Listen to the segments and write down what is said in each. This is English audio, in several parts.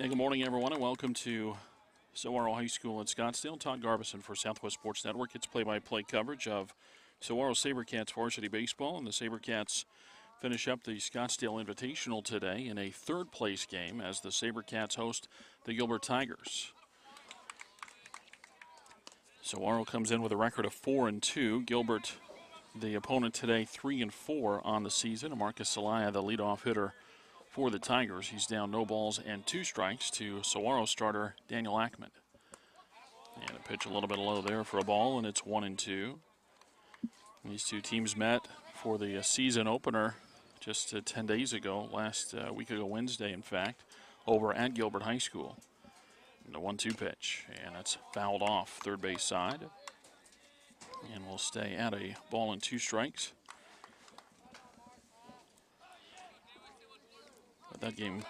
Yeah, good morning, everyone, and welcome to Saguaro High School in Scottsdale. Todd Garbison for Southwest Sports Network. It's play-by-play coverage of Saguaro SaberCats varsity baseball, and the SaberCats finish up the Scottsdale Invitational today in a third-place game as the SaberCats host the Gilbert Tigers. Saguaro comes in with a record of four and two. Gilbert, the opponent today, three and four on the season. Marcus Salaya, the leadoff hitter for the Tigers. He's down no balls and two strikes to Saguaro starter Daniel Ackman. And a pitch a little bit low there for a ball, and it's one and two. These two teams met for the season opener just uh, 10 days ago, last uh, week ago, Wednesday, in fact, over at Gilbert High School. And the one two pitch, and that's fouled off third base side. And we'll stay at a ball and two strikes. That game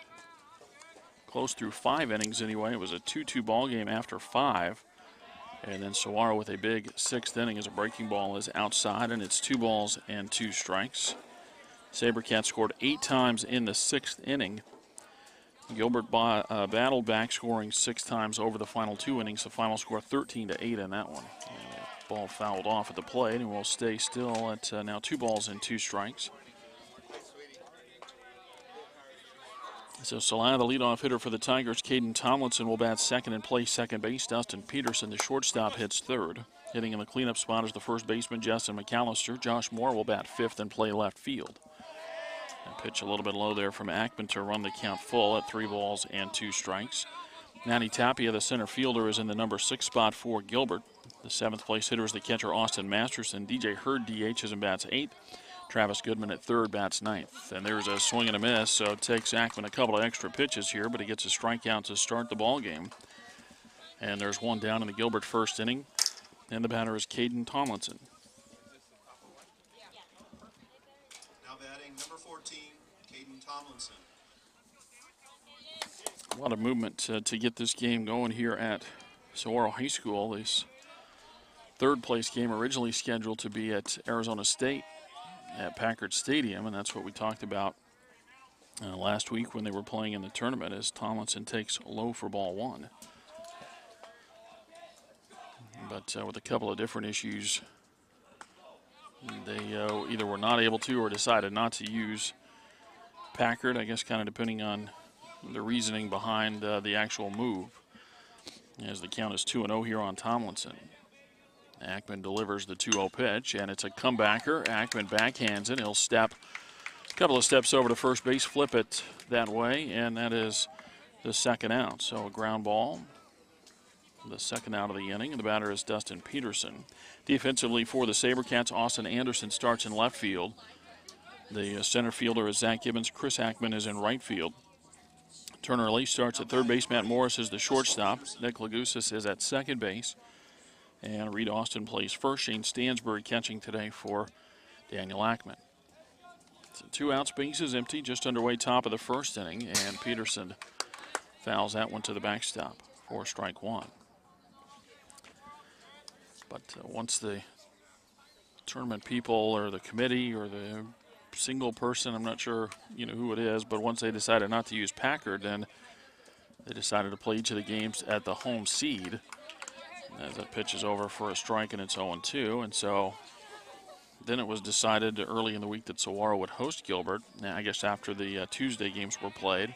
close through five innings anyway. It was a 2-2 ball game after five. And then Saguaro with a big sixth inning as a breaking ball is outside, and it's two balls and two strikes. Sabercats scored eight times in the sixth inning. Gilbert uh, battled back, scoring six times over the final two innings. The final score 13 to 8 in that one. ball fouled off at the plate, and will stay still at uh, now two balls and two strikes. So Solana, the leadoff hitter for the Tigers. Caden Tomlinson will bat second and play second base. Dustin Peterson, the shortstop, hits third. Hitting in the cleanup spot is the first baseman, Justin McAllister. Josh Moore will bat fifth and play left field. A pitch a little bit low there from Ackman to run the count full at three balls and two strikes. Manny Tapia, the center fielder, is in the number six spot for Gilbert. The seventh place hitter is the catcher, Austin Masterson. DJ Hurd DH is in bats eighth. Travis Goodman at third, bats ninth. And there's a swing and a miss, so it takes Ackman a couple of extra pitches here, but he gets a strikeout to start the ball game. And there's one down in the Gilbert first inning, and the batter is Caden Tomlinson. Now batting number 14, Caden Tomlinson. A lot of movement uh, to get this game going here at Saguaro High School. This third place game originally scheduled to be at Arizona State at Packard Stadium, and that's what we talked about uh, last week when they were playing in the tournament as Tomlinson takes low for ball one. But uh, with a couple of different issues, they uh, either were not able to or decided not to use Packard, I guess kind of depending on the reasoning behind uh, the actual move. As the count is 2-0 here on Tomlinson. Ackman delivers the 2-0 pitch, and it's a comebacker. Ackman backhands it. He'll step a couple of steps over to first base, flip it that way, and that is the second out. So a ground ball, the second out of the inning, and the batter is Dustin Peterson. Defensively for the SaberCats, Austin Anderson starts in left field. The uh, center fielder is Zach Gibbons. Chris Ackman is in right field. Turner Lee starts at third base. Matt Morris is the shortstop. Nick Lagusis is at second base. And Reed Austin plays first. Shane Stansbury catching today for Daniel Ackman. So two outs, base is empty, just underway top of the first inning, and Peterson fouls that one to the backstop for strike one. But uh, once the tournament people or the committee or the single person, I'm not sure you know who it is, but once they decided not to use Packard, then they decided to play each of the games at the home seed as that pitch is over for a strike and it's 0-2. And so then it was decided early in the week that Saguaro would host Gilbert, I guess after the uh, Tuesday games were played.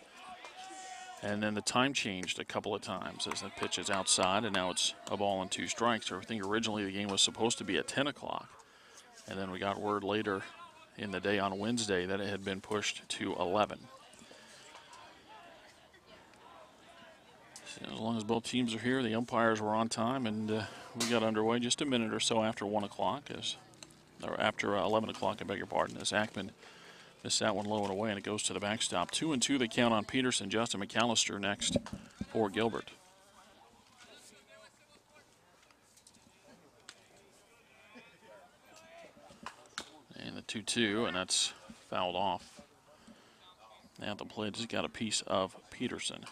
And then the time changed a couple of times as the pitch is outside, and now it's a ball and two strikes. I think originally the game was supposed to be at 10 o'clock. And then we got word later in the day on Wednesday that it had been pushed to 11. As long as both teams are here, the umpires were on time, and uh, we got underway just a minute or so after 1 o'clock, as or after uh, 11 o'clock, I beg your pardon, as Ackman missed that one low and away, and it goes to the backstop. Two and two, they count on Peterson. Justin McAllister next for Gilbert. And the 2 2, and that's fouled off. Now the plate has got a piece of Peterson.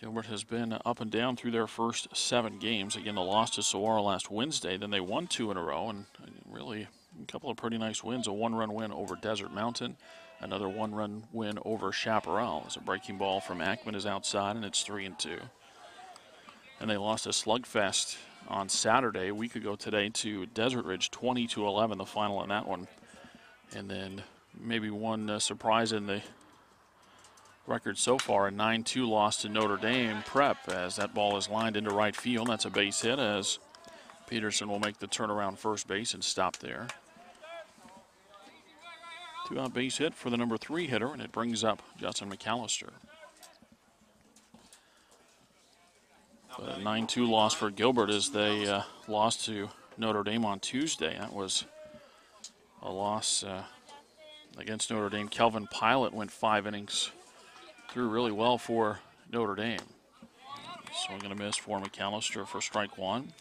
Gilbert has been up and down through their first seven games. Again, the loss to Saguaro last Wednesday. Then they won two in a row and really a couple of pretty nice wins. A one-run win over Desert Mountain, another one-run win over Chaparral. As a breaking ball from Ackman is outside, and it's three and two. And they lost a slugfest on Saturday, a week ago today, to Desert Ridge, 20 to 11, the final in that one. And then maybe one uh, surprise in the record so far a 9-2 loss to Notre Dame prep as that ball is lined into right field. That's a base hit as Peterson will make the turnaround first base and stop there. Two out base hit for the number three hitter, and it brings up Justin McAllister. But a 9 2 loss for Gilbert as they uh, lost to Notre Dame on Tuesday. That was a loss uh, against Notre Dame. Kelvin Pilot went five innings threw really well for Notre Dame. Swing and a miss for McAllister for strike one.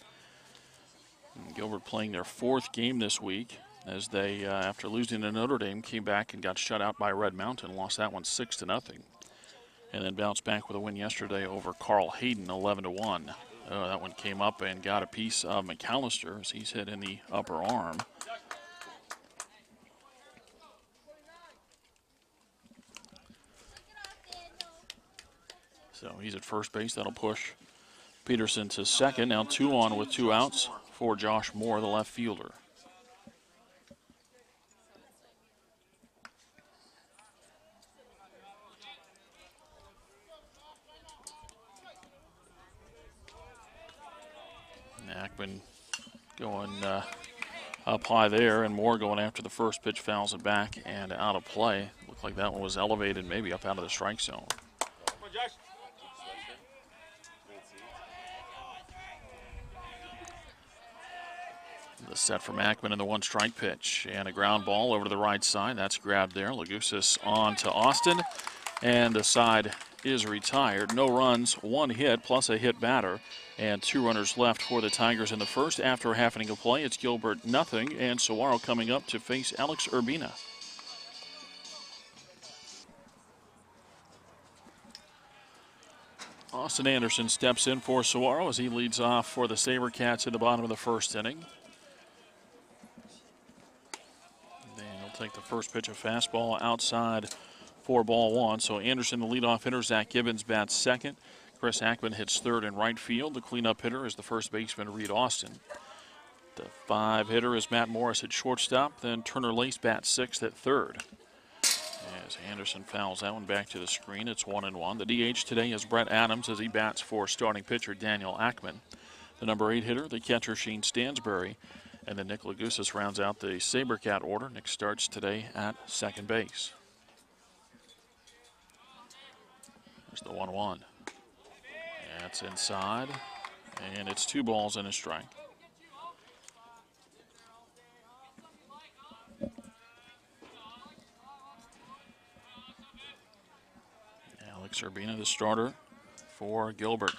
And Gilbert playing their fourth game this week as they, uh, after losing to Notre Dame, came back and got shut out by Red Mountain, lost that one six to nothing, and then bounced back with a win yesterday over Carl Hayden, 11 to one. Uh, that one came up and got a piece of McAllister as he's hit in the upper arm. So he's at first base. That'll push Peterson to second. Now two on with two outs for Josh Moore, the left fielder. Ackman going uh, up high there, and Moore going after the first pitch, fouls it back and out of play. Looked like that one was elevated, maybe up out of the strike zone. The set from Ackman in the one strike pitch and a ground ball over to the right side. That's grabbed there. Lagusis on to Austin and the side is retired. No runs, one hit plus a hit batter and two runners left for the Tigers in the first. After a half inning of play, it's Gilbert nothing and Saguaro coming up to face Alex Urbina. Austin Anderson steps in for Saguaro as he leads off for the SaberCats in the bottom of the first inning. Take the first pitch of fastball outside for ball one. So Anderson, the leadoff hitter, Zach Gibbons bats second. Chris Ackman hits third in right field. The cleanup hitter is the first baseman, Reed Austin. The five hitter is Matt Morris at shortstop. Then Turner Lace bats sixth at third. As Anderson fouls that one back to the screen, it's one and one. The DH today is Brett Adams as he bats for starting pitcher Daniel Ackman. The number eight hitter, the catcher Shane Stansbury. And then Nick Lagusis rounds out the SaberCat order. Nick starts today at second base. There's the 1 1. That's inside. And it's two balls and a strike. Alex Urbina, the starter for Gilbert.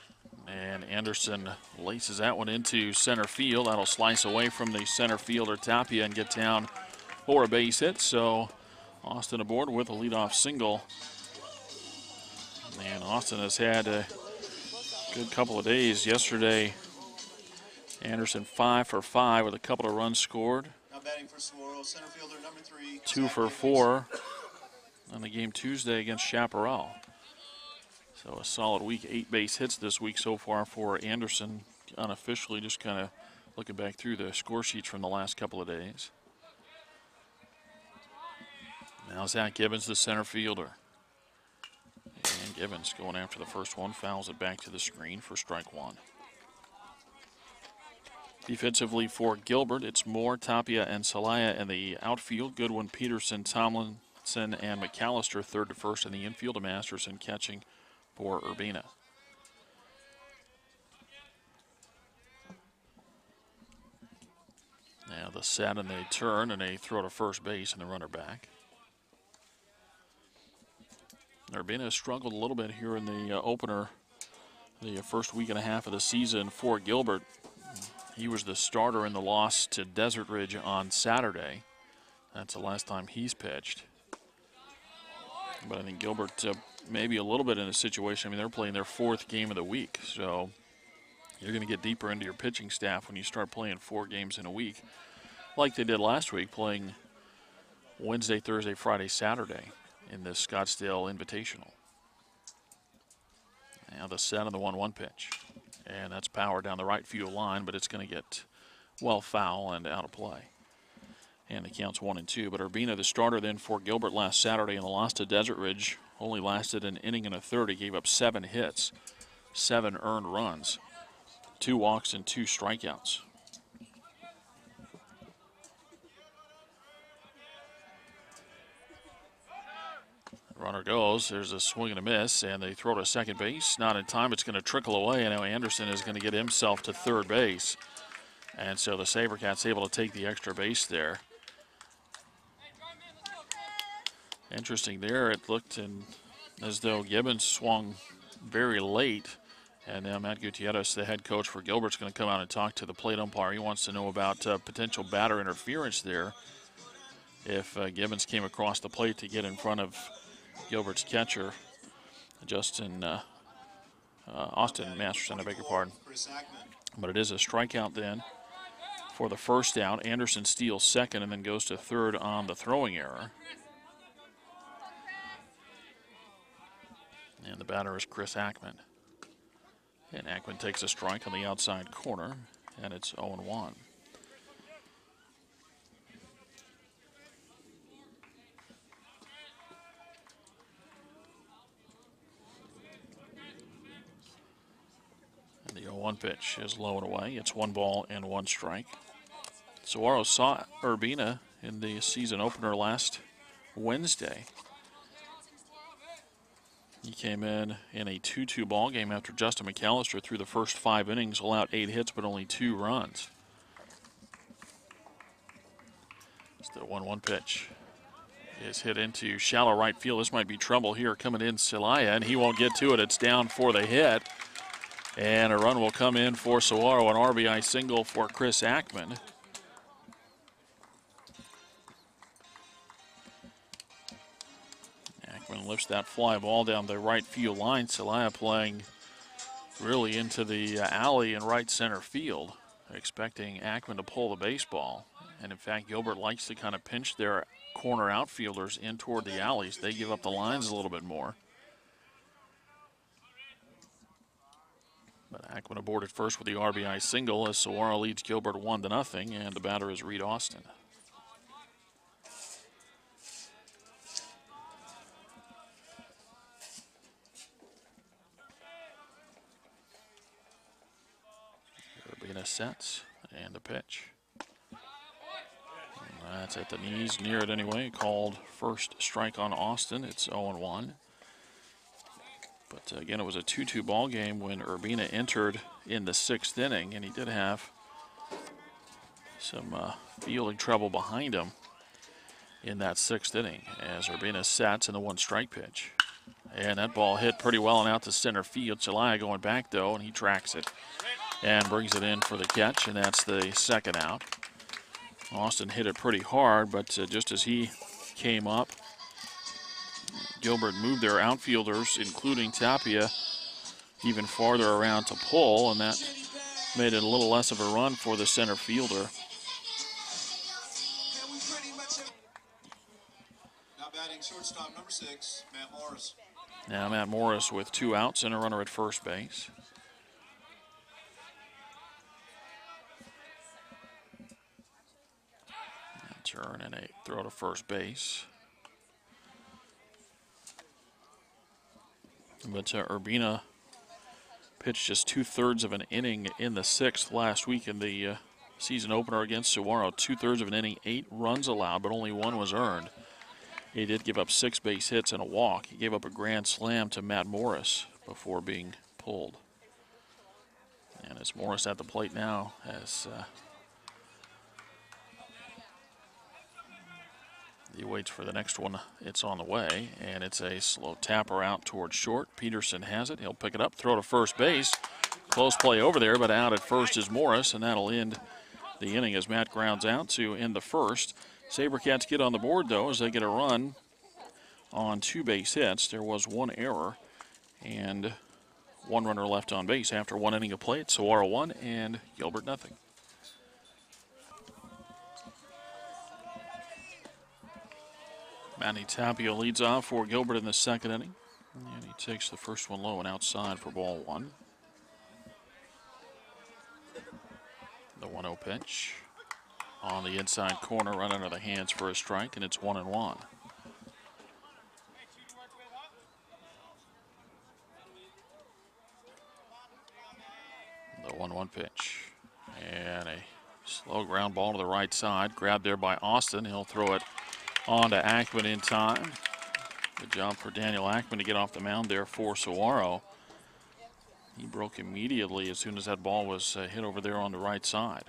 And Anderson laces that one into center field. That'll slice away from the center fielder Tapia and get down for a base hit. So Austin aboard with a leadoff single. And Austin has had a good couple of days. Yesterday, Anderson five for five with a couple of runs scored. Now batting for center fielder number three. Two for four on the game Tuesday against Chaparral. So a solid week, eight base hits this week so far for Anderson. Unofficially, just kind of looking back through the score sheets from the last couple of days. Now Zach Gibbons, the center fielder. And Gibbons going after the first one, fouls it back to the screen for strike one. Defensively for Gilbert, it's Moore, Tapia, and Salaya in the outfield. Goodwin, Peterson, Tomlinson, and McAllister third to first in the infield. Masterson catching for Urbina. Now the set and they turn and they throw to first base and the runner back. Urbina struggled a little bit here in the uh, opener, the first week and a half of the season for Gilbert. He was the starter in the loss to Desert Ridge on Saturday. That's the last time he's pitched. But I think Gilbert uh, maybe a little bit in a situation. I mean, they're playing their fourth game of the week, so you're going to get deeper into your pitching staff when you start playing four games in a week. like they did last week, playing Wednesday, Thursday, Friday, Saturday in this Scottsdale Invitational. Now the set of the 1 1 pitch. And that's power down the right field line, but it's going to get well foul and out of play. And the count's 1 and 2. But Urbina, the starter then for Gilbert last Saturday in the loss to Desert Ridge, only lasted an inning and a third. He gave up seven hits, seven earned runs, two walks, and two strikeouts. Runner goes. There's a swing and a miss, and they throw to second base. Not in time. It's going to trickle away, and now Anderson is going to get himself to third base. And so the Sabercats able to take the extra base there. Interesting there. It looked as though Gibbons swung very late. And now Matt Gutierrez, the head coach for Gilbert's going to come out and talk to the plate umpire. He wants to know about uh, potential batter interference there. If uh, Gibbons came across the plate to get in front of Gilbert's catcher, Justin uh, uh, Austin Masterson, I beg your pardon. But it is a strikeout then for the first out. Anderson steals second and then goes to third on the throwing error. And the batter is Chris Ackman. And Ackman takes a strike on the outside corner, and it's 0 1. And the 0 1 pitch is low and away. It's one ball and one strike. Saguaro saw Urbina in the season opener last Wednesday. He came in in a 2 2 ball game after Justin McAllister threw the first five innings, allowed eight hits but only two runs. It's the 1 1 pitch. Is hit into shallow right field. This might be trouble here coming in Celaya, and he won't get to it. It's down for the hit. And a run will come in for Saguaro, an RBI single for Chris Ackman. Lifts that fly ball down the right field line. Celaya playing really into the uh, alley in right center field, expecting Ackman to pull the baseball. And in fact, Gilbert likes to kind of pinch their corner outfielders in toward the alleys. They give up the lines a little bit more. But Ackman aboarded first with the RBI single as Saguaro leads Gilbert one to nothing, and the batter is Reed Austin. Urbina sets and the pitch. And that's at the knees, near it anyway. Called first strike on Austin. It's 0 1. But uh, again, it was a 2 2 ball game when Urbina entered in the sixth inning, and he did have some uh, fielding trouble behind him in that sixth inning as Urbina sets in the one strike pitch. And that ball hit pretty well and out to center field. Celaya going back though, and he tracks it and brings it in for the catch, and that's the second out. Austin hit it pretty hard, but uh, just as he came up, Gilbert moved their outfielders, including Tapia, even farther around to pull, and that made it a little less of a run for the center fielder. Now batting shortstop number six, Matt Morris. Now Matt Morris with two outs and a runner at first base. And turn and a throw to first base. But uh, Urbina pitched just two thirds of an inning in the sixth last week in the uh, season opener against Saguaro. Two thirds of an inning, eight runs allowed, but only one was earned. He did give up six base hits and a walk. He gave up a grand slam to Matt Morris before being pulled. And it's Morris at the plate now as uh, he waits for the next one. It's on the way, and it's a slow tapper out towards short. Peterson has it. He'll pick it up, throw to first base. Close play over there, but out at first is Morris, and that'll end the inning as Matt grounds out to end the first. Sabercats get on the board, though, as they get a run on two base hits. There was one error and one runner left on base after one inning of play. It's Saguaro one and Gilbert nothing. Manny Tapia leads off for Gilbert in the second inning. And he takes the first one low and outside for ball one. The 1 0 pitch on the inside corner, right under the hands for a strike, and it's 1 and 1. The 1 1 pitch. And a slow ground ball to the right side. Grabbed there by Austin. He'll throw it on to Ackman in time. Good job for Daniel Ackman to get off the mound there for Saguaro. He broke immediately as soon as that ball was uh, hit over there on the right side.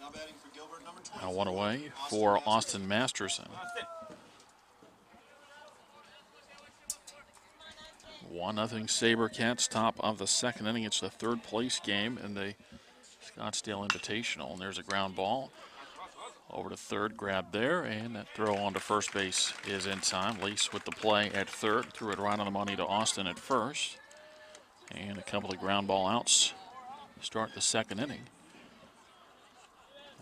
Now batting for Gilbert, number Now 24. one away for Austin Masterson. One nothing SaberCats top of the second inning. It's the third place game in the Scottsdale Invitational. And there's a ground ball over to third, grab there, and that throw on to first base is in time. Lease with the play at third, threw it right on the money to Austin at first. And a couple of ground ball outs start the second inning.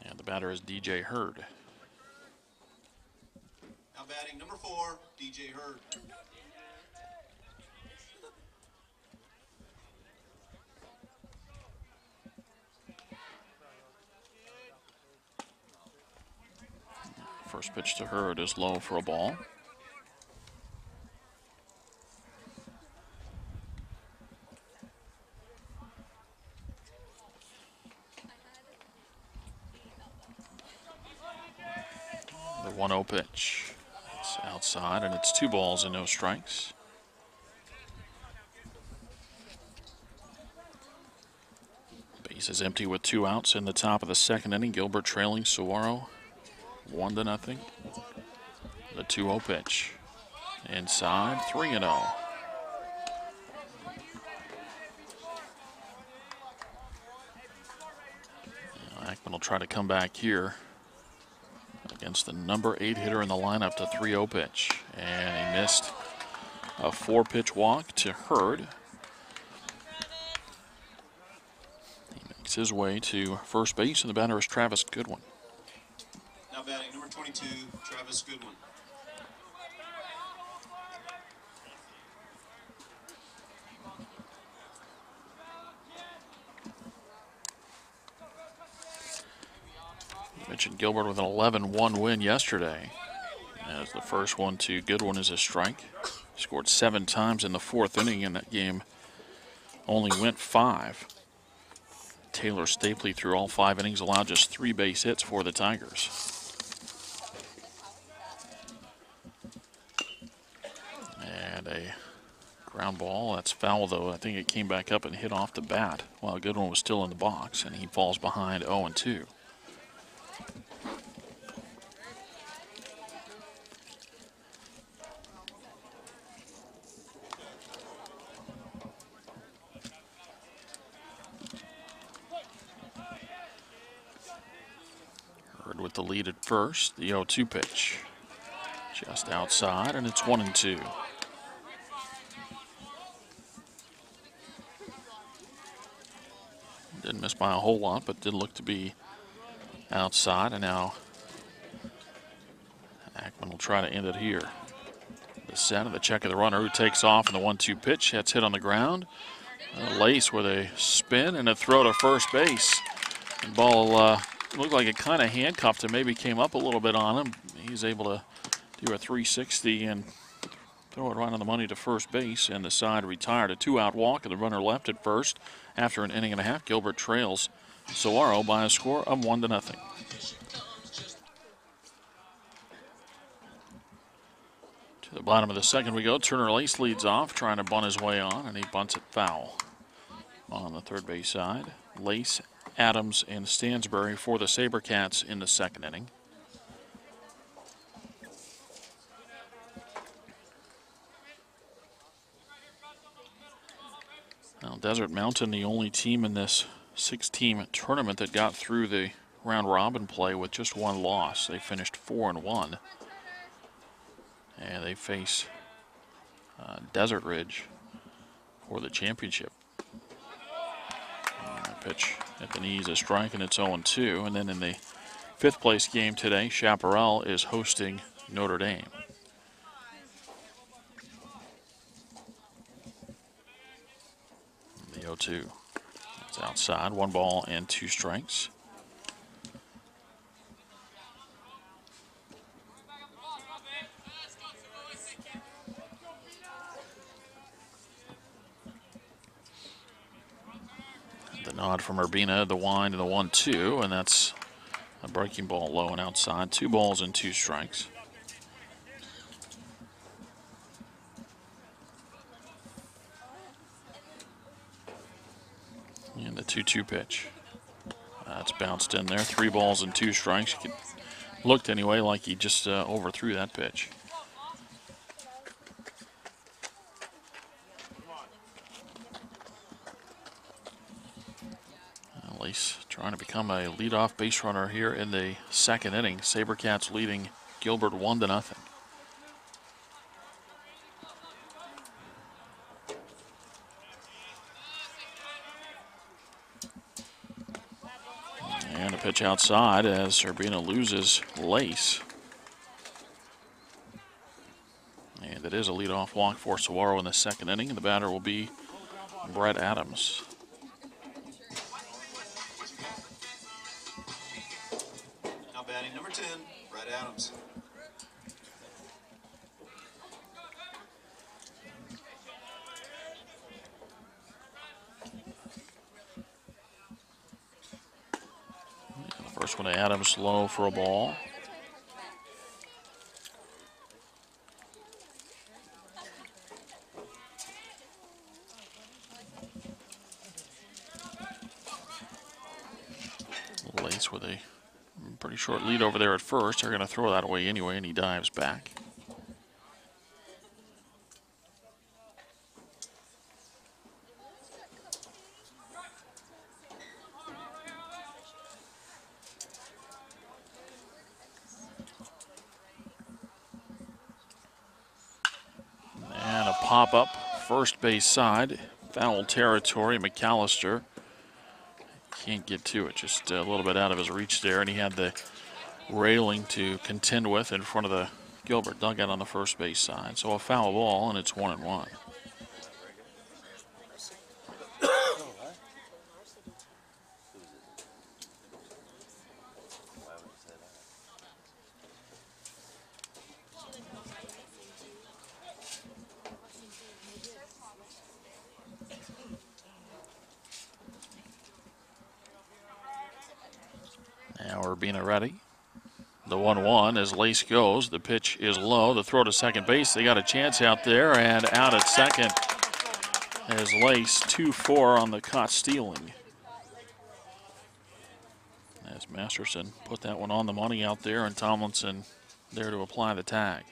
And the batter is DJ Hurd. Now batting number four, DJ Hurd. First pitch to Hurd is low for a ball. The 1 0 pitch. It's outside, and it's two balls and no strikes. Base is empty with two outs in the top of the second inning. Gilbert trailing Saguaro one to nothing. The 2-0 pitch. Inside, 3 and oh. 0. Ackman will try to come back here against the number 8 hitter in the lineup to 3-0 pitch. And he missed a four-pitch walk to Hurd. He makes his way to first base, and the batter is Travis Goodwin. 22, Travis Goodwin. Mentioned Gilbert with an 11 1 win yesterday. As the first one to Goodwin is a strike. Scored seven times in the fourth inning in that game. Only went five. Taylor Stapley through all five innings allowed just three base hits for the Tigers. And a ground ball. That's foul, though. I think it came back up and hit off the bat while Goodwin was still in the box, and he falls behind 0 2. Hurd with the lead at first. The 0 2 pitch. Just outside, and it's 1 and 2. Didn't by a whole lot, but did look to be outside. And now Ackman will try to end it here. The set of the check of the runner who takes off in the 1 2 pitch. That's hit on the ground. A lace with a spin and a throw to first base. The ball uh, looked like it kind of handcuffed him, maybe came up a little bit on him. He's able to do a 360 and throw it right on the money to first base. And the side retired. A two out walk, and the runner left at first. After an inning and a half, Gilbert trails Saguaro by a score of 1 to nothing. To the bottom of the second we go. Turner Lace leads off, trying to bunt his way on, and he bunts it foul on the third base side. Lace, Adams, and Stansbury for the SaberCats in the second inning. Desert Mountain, the only team in this six team tournament that got through the round robin play with just one loss. They finished 4 and 1. And they face uh, Desert Ridge for the championship. And a pitch at the knees, a strike, and it's 0 2. And then in the fifth place game today. Chaparral is hosting Notre Dame. 0 2. It's outside. One ball and two strikes. The nod from Urbina, the wind, and the 1 2, and that's a breaking ball low and outside. Two balls and two strikes. And the 2 2 pitch. That's bounced in there. Three balls and two strikes. It looked anyway like he just uh, overthrew that pitch. At least trying to become a leadoff base runner here in the second inning. Sabercats leading Gilbert one to nothing. Outside as Urbina loses Lace. And it is a leadoff walk for Saguaro in the second inning. The batter will be Brett Adams. Adams, low for a ball. Lace with a pretty short lead over there at first. They're going to throw that away anyway, and he dives back. First base side, foul territory. McAllister can't get to it, just a little bit out of his reach there, and he had the railing to contend with in front of the Gilbert dugout on the first base side. So a foul ball, and it's one and one. Now Urbina ready. The 1 1 goes. The pitch is low. The throw to second base. They got a chance out there and out at second as Lace 2 4 on the caught stealing. As Masterson put that one on the money out there, and Tomlinson there to apply the tag.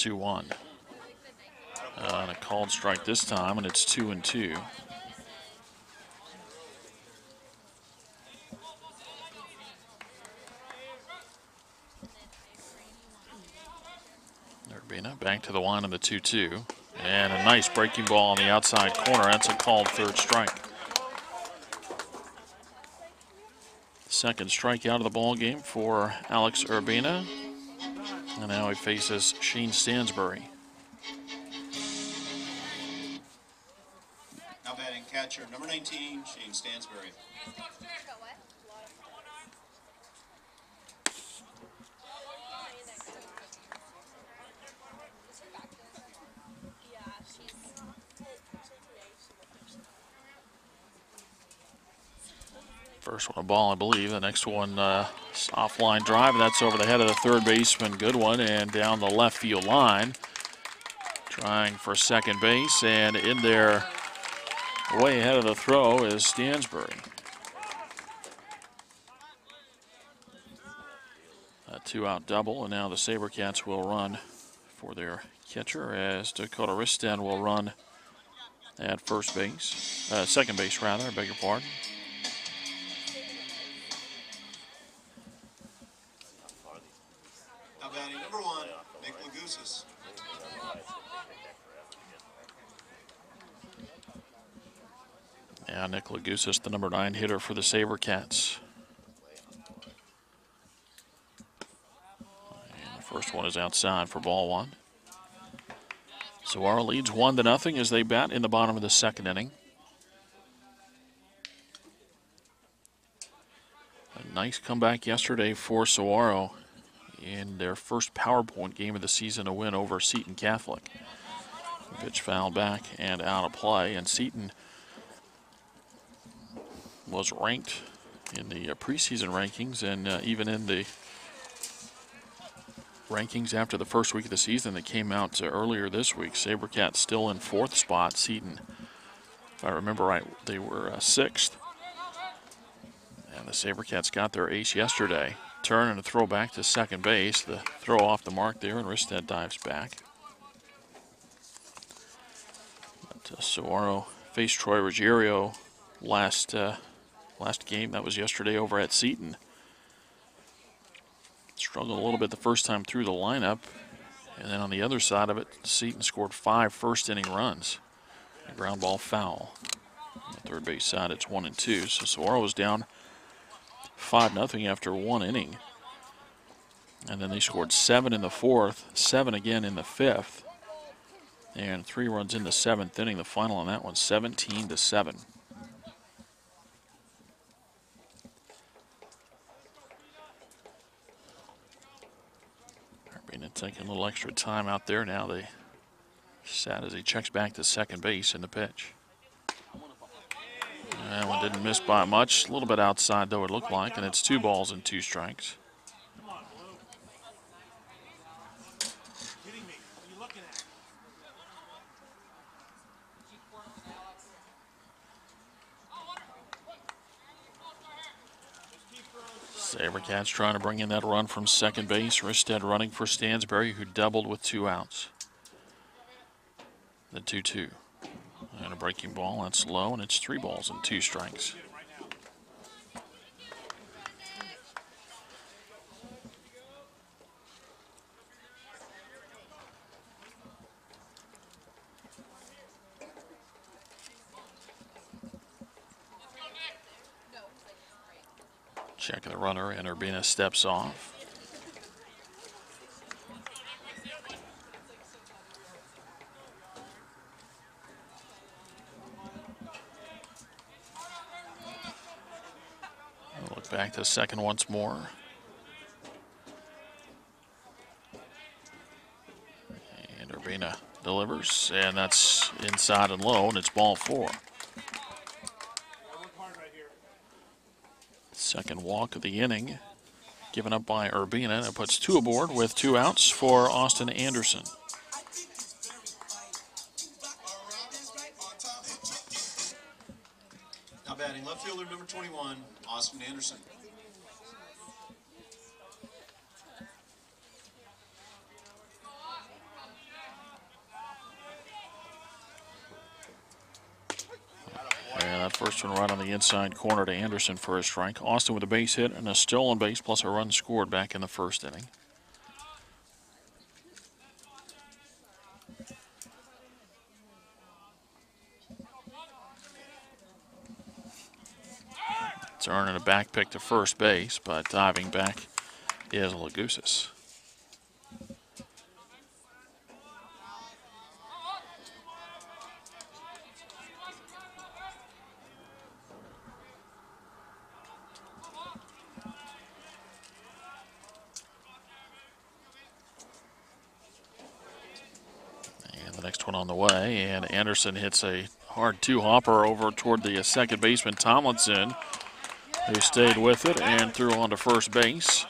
Two one. Uh, and a called strike this time, and it's two and two. Urbina back to the one and the 2 2. And a nice breaking ball on the outside corner. That's a called third strike. Second strikeout of the ball game for Alex Urbina. And now he faces Shane Stansbury. Now batting catcher number 19, Shane Stansbury. First one a ball, I believe. The next one, uh, soft line drive, and that's over the head of the third baseman. Good one, and down the left field line. Trying for second base, and in there, way ahead of the throw, is Stansbury. A two out double, and now the Sabercats will run for their catcher as Dakota Reistad will run at first base, uh, second base rather, I beg your pardon. Lagusis, the number nine hitter for the SaberCats. And the first one is outside for ball one. Saguaro leads one to nothing as they bat in the bottom of the second inning. A nice comeback yesterday for Saguaro in their first PowerPoint game of the season, a win over Seton Catholic. Pitch foul back and out of play, and Seton was ranked in the uh, preseason rankings and uh, even in the rankings after the first week of the season that came out uh, earlier this week. Sabercats still in fourth spot. Seton, if I remember right, they were uh, sixth. And the Sabercats got their ace yesterday. Turn and a throw back to second base. The throw off the mark there, and Reistad dives back. But uh, Saguaro faced Troy Ruggiero last uh, last game. That was yesterday over at Seton. Struggled a little bit the first time through the lineup. And then on the other side of it, Seton scored five first inning runs. A ground ball foul. On the third base side, it's one and two. So Saguaro was down 5 nothing after one inning. And then they scored seven in the fourth, seven again in the fifth, and three runs in the seventh inning. The final on that one, 17 to 7. Urbina taking a little extra time out there now. They sat as he checks back to second base in the pitch. That one didn't miss by much. A little bit outside, though, it looked like, and it's two balls and two strikes. Sabercats trying to bring in that run from second base. Reistad running for Stansbury, who doubled with two outs. The 2 2. And a breaking ball. That's low, and it's three balls and two strikes. Checking the runner, and Urbina steps off. Look back to second once more. And Urbina delivers, and that's inside and low, and it's ball four. Second walk of the inning given up by Urbina, it puts two aboard with two outs for Austin Anderson. Inside corner to Anderson for a strike. Austin with a base hit and a stolen base plus a run scored back in the first inning. It's earning a back pick to first base, but diving back is Lagusis. And the next one on the way, and Anderson hits a hard two hopper over toward the second baseman Tomlinson, who stayed with it and threw on to first base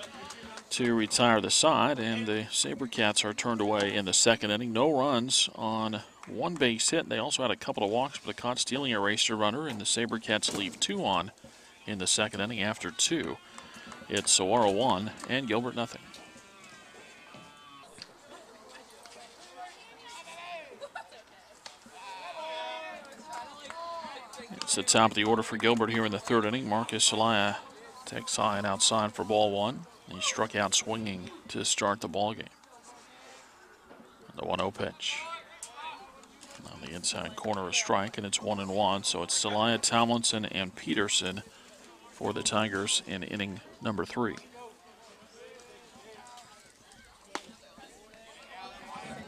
to retire the side. And the Sabercats are turned away in the second inning. No runs on one base hit. They also had a couple of walks, but caught stealing a racer runner, and the Sabercats leave two on in the second inning after two. It's Saguaro one and Gilbert nothing. It's the top of the order for Gilbert here in the third inning. Marcus Celaya takes high and outside for ball one. He struck out swinging to start the ball game. The 1 0 pitch. On The inside corner a strike, and it's one and one. So it's Celaya, Tomlinson, and Peterson for the Tigers in inning number three.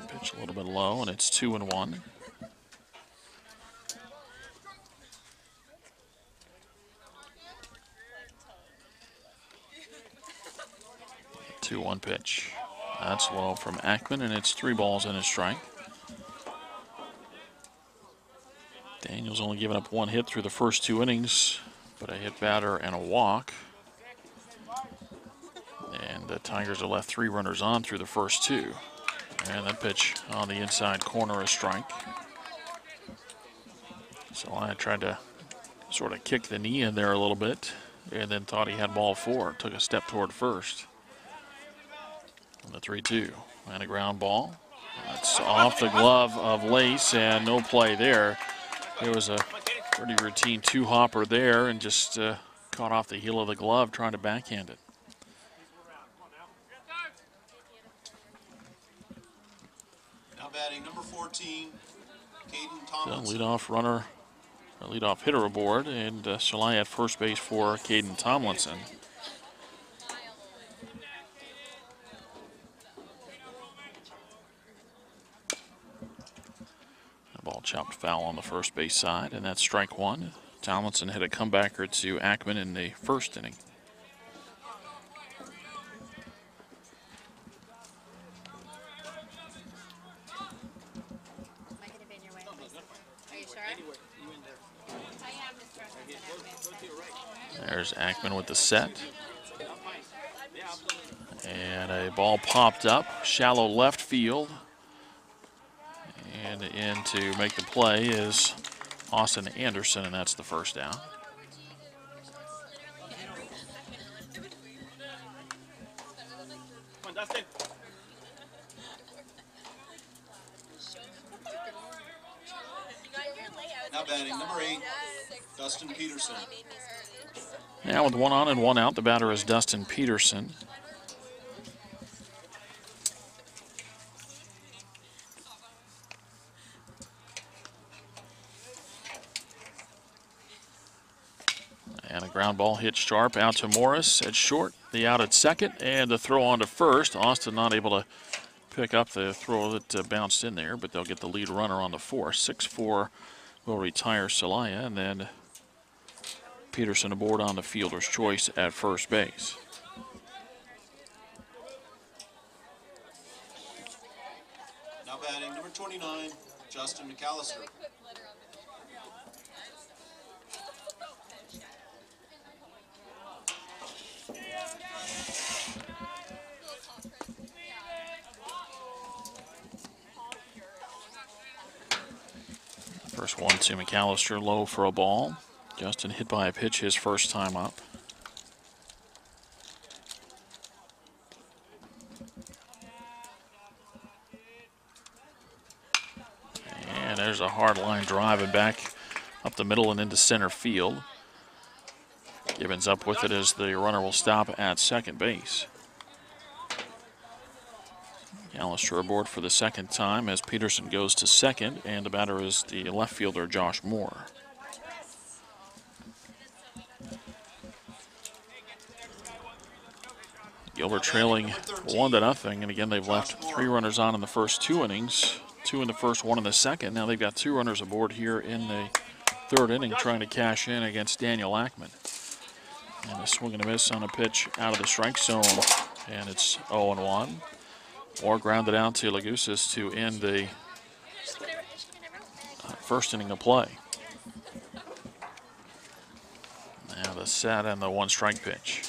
Pitch a little bit low, and it's two and one. Two one pitch. That's low from Ackman, and it's three balls and a strike. Daniels only given up one hit through the first two innings, but a hit batter and a walk. And the Tigers are left three runners on through the first two. And that pitch on the inside corner, a strike. So I tried to sort of kick the knee in there a little bit and then thought he had ball four. Took a step toward first. And the 3 2. And a ground ball. That's off the glove of Lace and no play there. There was a pretty routine two hopper there and just uh, caught off the heel of the glove trying to backhand it. Now batting number 14, Caden The Tomlinson. leadoff runner, leadoff hitter aboard, and uh, Celaya at first base for Caden Tomlinson. Chopped foul on the first base side, and that's strike one. Tomlinson hit a comebacker to Ackman in the first inning. There's Ackman with the set. And a ball popped up, shallow left field. And in to make the play is Austin Anderson, and that's the first down. Come on, Dustin. Now batting number 8, Dustin Peterson. Now with one on and one out, the batter is Dustin Peterson. Ground ball hit sharp out to Morris at short. The out at second and the throw on to first. Austin not able to pick up the throw that uh, bounced in there, but they'll get the lead runner on the four. 6 4 will retire Celaya and then Peterson aboard on the fielder's choice at first base. Now batting number 29, Justin McAllister. First one to McAllister, low for a ball. Justin hit by a pitch his first time up. And there's a hard line drive and back up the middle and into center field. Gibbons up with it as the runner will stop at second base. McAllister aboard for the second time as Peterson goes to second, and the batter is the left fielder Josh Moore. Gilbert trailing one to nothing, and again they've left three runners on in the first two innings, two in the first, one in the second. Now they've got two runners aboard here in the third inning, trying to cash in against Daniel Ackman. And a swing and a miss on a pitch out of the strike zone, and it's 0 and 1. Or grounded out to Lagusis to end the uh, first inning of play. Now the set and the one strike pitch.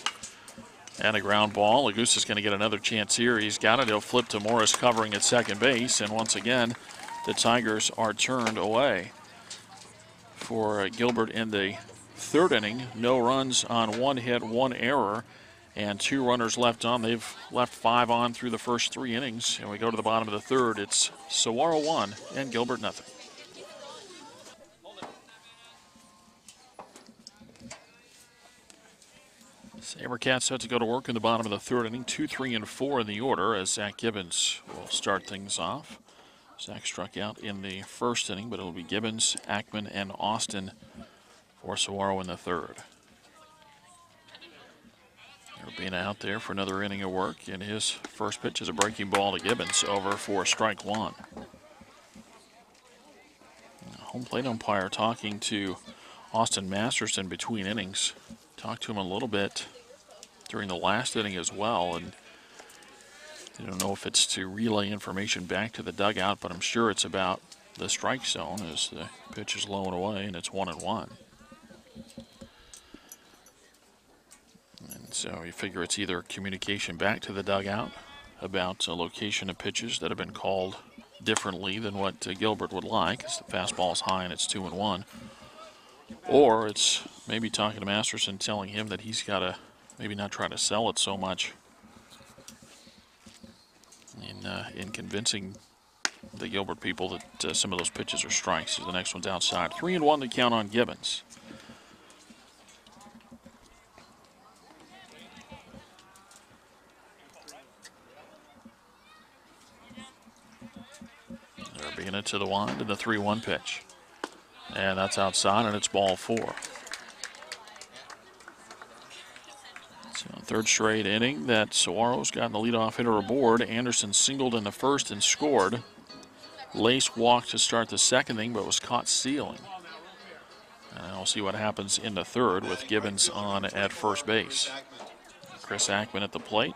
And a ground ball. Lagusis is going to get another chance here. He's got it. He'll flip to Morris covering at second base. And once again, the Tigers are turned away. For Gilbert in the third inning, no runs on one hit, one error and two runners left on. They've left five on through the first three innings, and we go to the bottom of the third. It's Saguaro one and Gilbert nothing. Sabercats set to go to work in the bottom of the third inning, two, three, and four in the order as Zach Gibbons will start things off. Zach struck out in the first inning, but it'll be Gibbons, Ackman, and Austin for Saguaro in the third. Urbina out there for another inning of work, and his first pitch is a breaking ball to Gibbons over for strike one. Home plate umpire talking to Austin Masterson between innings. Talked to him a little bit during the last inning as well, and I don't know if it's to relay information back to the dugout, but I'm sure it's about the strike zone as the pitch is low and away, and it's one and one. So you figure it's either communication back to the dugout about a location of pitches that have been called differently than what uh, Gilbert would like, as the fastball is high and it's two and one, or it's maybe talking to Masterson, telling him that he's got to maybe not try to sell it so much in uh, in convincing the Gilbert people that uh, some of those pitches are strikes. So the next one's outside. Three and one to count on Gibbons. Being it to the wind and the 3 1 pitch. And that's outside, and it's ball four. So third straight inning that Saguaro's gotten the leadoff hitter aboard. Anderson singled in the first and scored. Lace walked to start the second inning, but was caught stealing. And we'll see what happens in the third with Gibbons on at first base. Chris Ackman at the plate.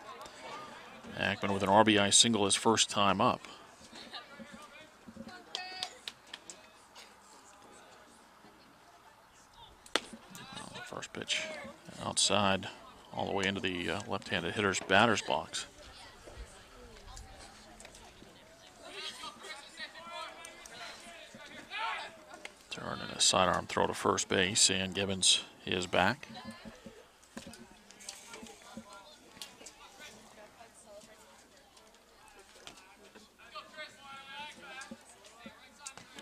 Ackman with an RBI single his first time up. First pitch outside all the way into the uh, left-handed hitter's batter's box. Turn and a sidearm throw to first base, and Gibbons is back.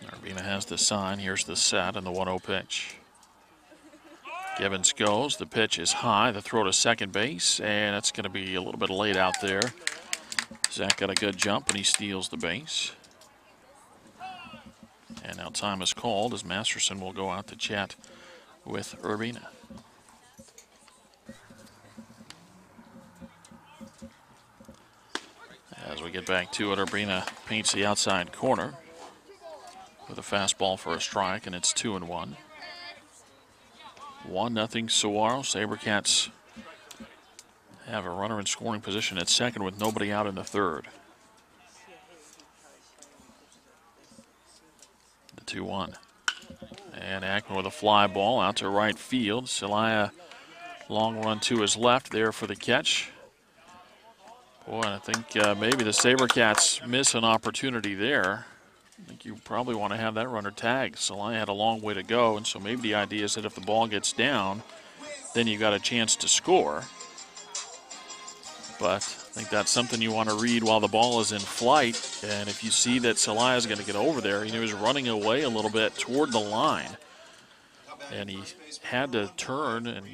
Urbina has the sign. Here's the set and the 1 0 pitch. Gibbons goes. The pitch is high. The throw to second base, and it's going to be a little bit late out there. Zach got a good jump, and he steals the base. And now time is called as Masterson will go out to chat with Urbina. As we get back to it, Urbina paints the outside corner with a fastball for a strike, and it's two and one. One nothing Saguaro. Sabercats have a runner in scoring position at second with nobody out in the third. The 2 1. And Ackman with a fly ball out to right field. Celaya long run to his left there for the catch. Boy, I think uh, maybe the Sabercats miss an opportunity there. I think you probably want to have that runner tagged. Celaya had a long way to go, and so maybe the idea is that if the ball gets down, then you got a chance to score. But I think that's something you want to read while the ball is in flight. And if you see that Celaya is going to get over there, he was running away a little bit toward the line. And he had to turn and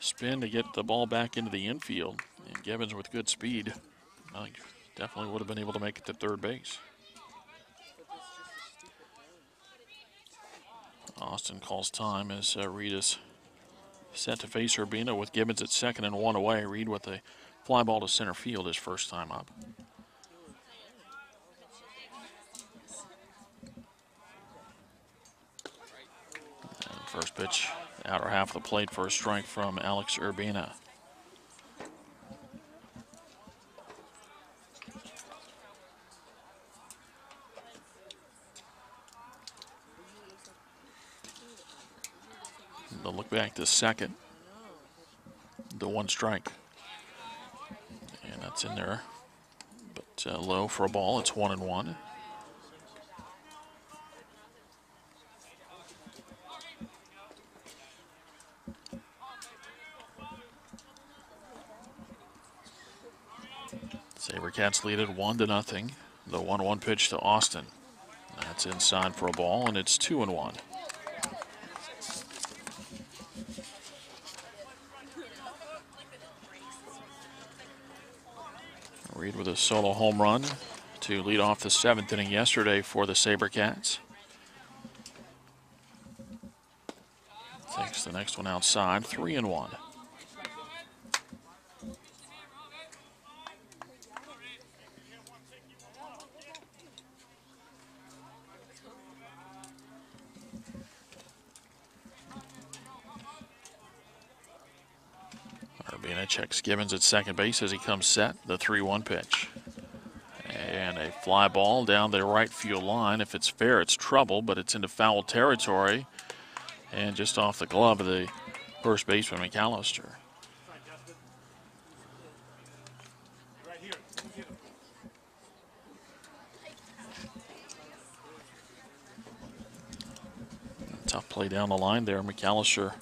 spin to get the ball back into the infield. And Gibbons with good speed, definitely would have been able to make it to third base. Austin calls time as uh, Reed is set to face Urbina with Gibbons at second and one away. Reed with a fly ball to center field his first time up. And first pitch, outer half of the plate for a strike from Alex Urbina. Look back to second. The one strike. And that's in there. But uh, low for a ball. It's one and one. Sabercats lead it one to nothing. The one-one pitch to Austin. That's inside for a ball, and it's two and one. Reed with a solo home run to lead off the seventh inning yesterday for the SaberCats. Takes the next one outside, three and one. Urbina checks Gibbons at second base as he comes set. The 3 1 pitch. And a fly ball down the right field line. If it's fair, it's trouble, but it's into foul territory. And just off the glove of the first baseman, McAllister. Tough play down the line there. McAllister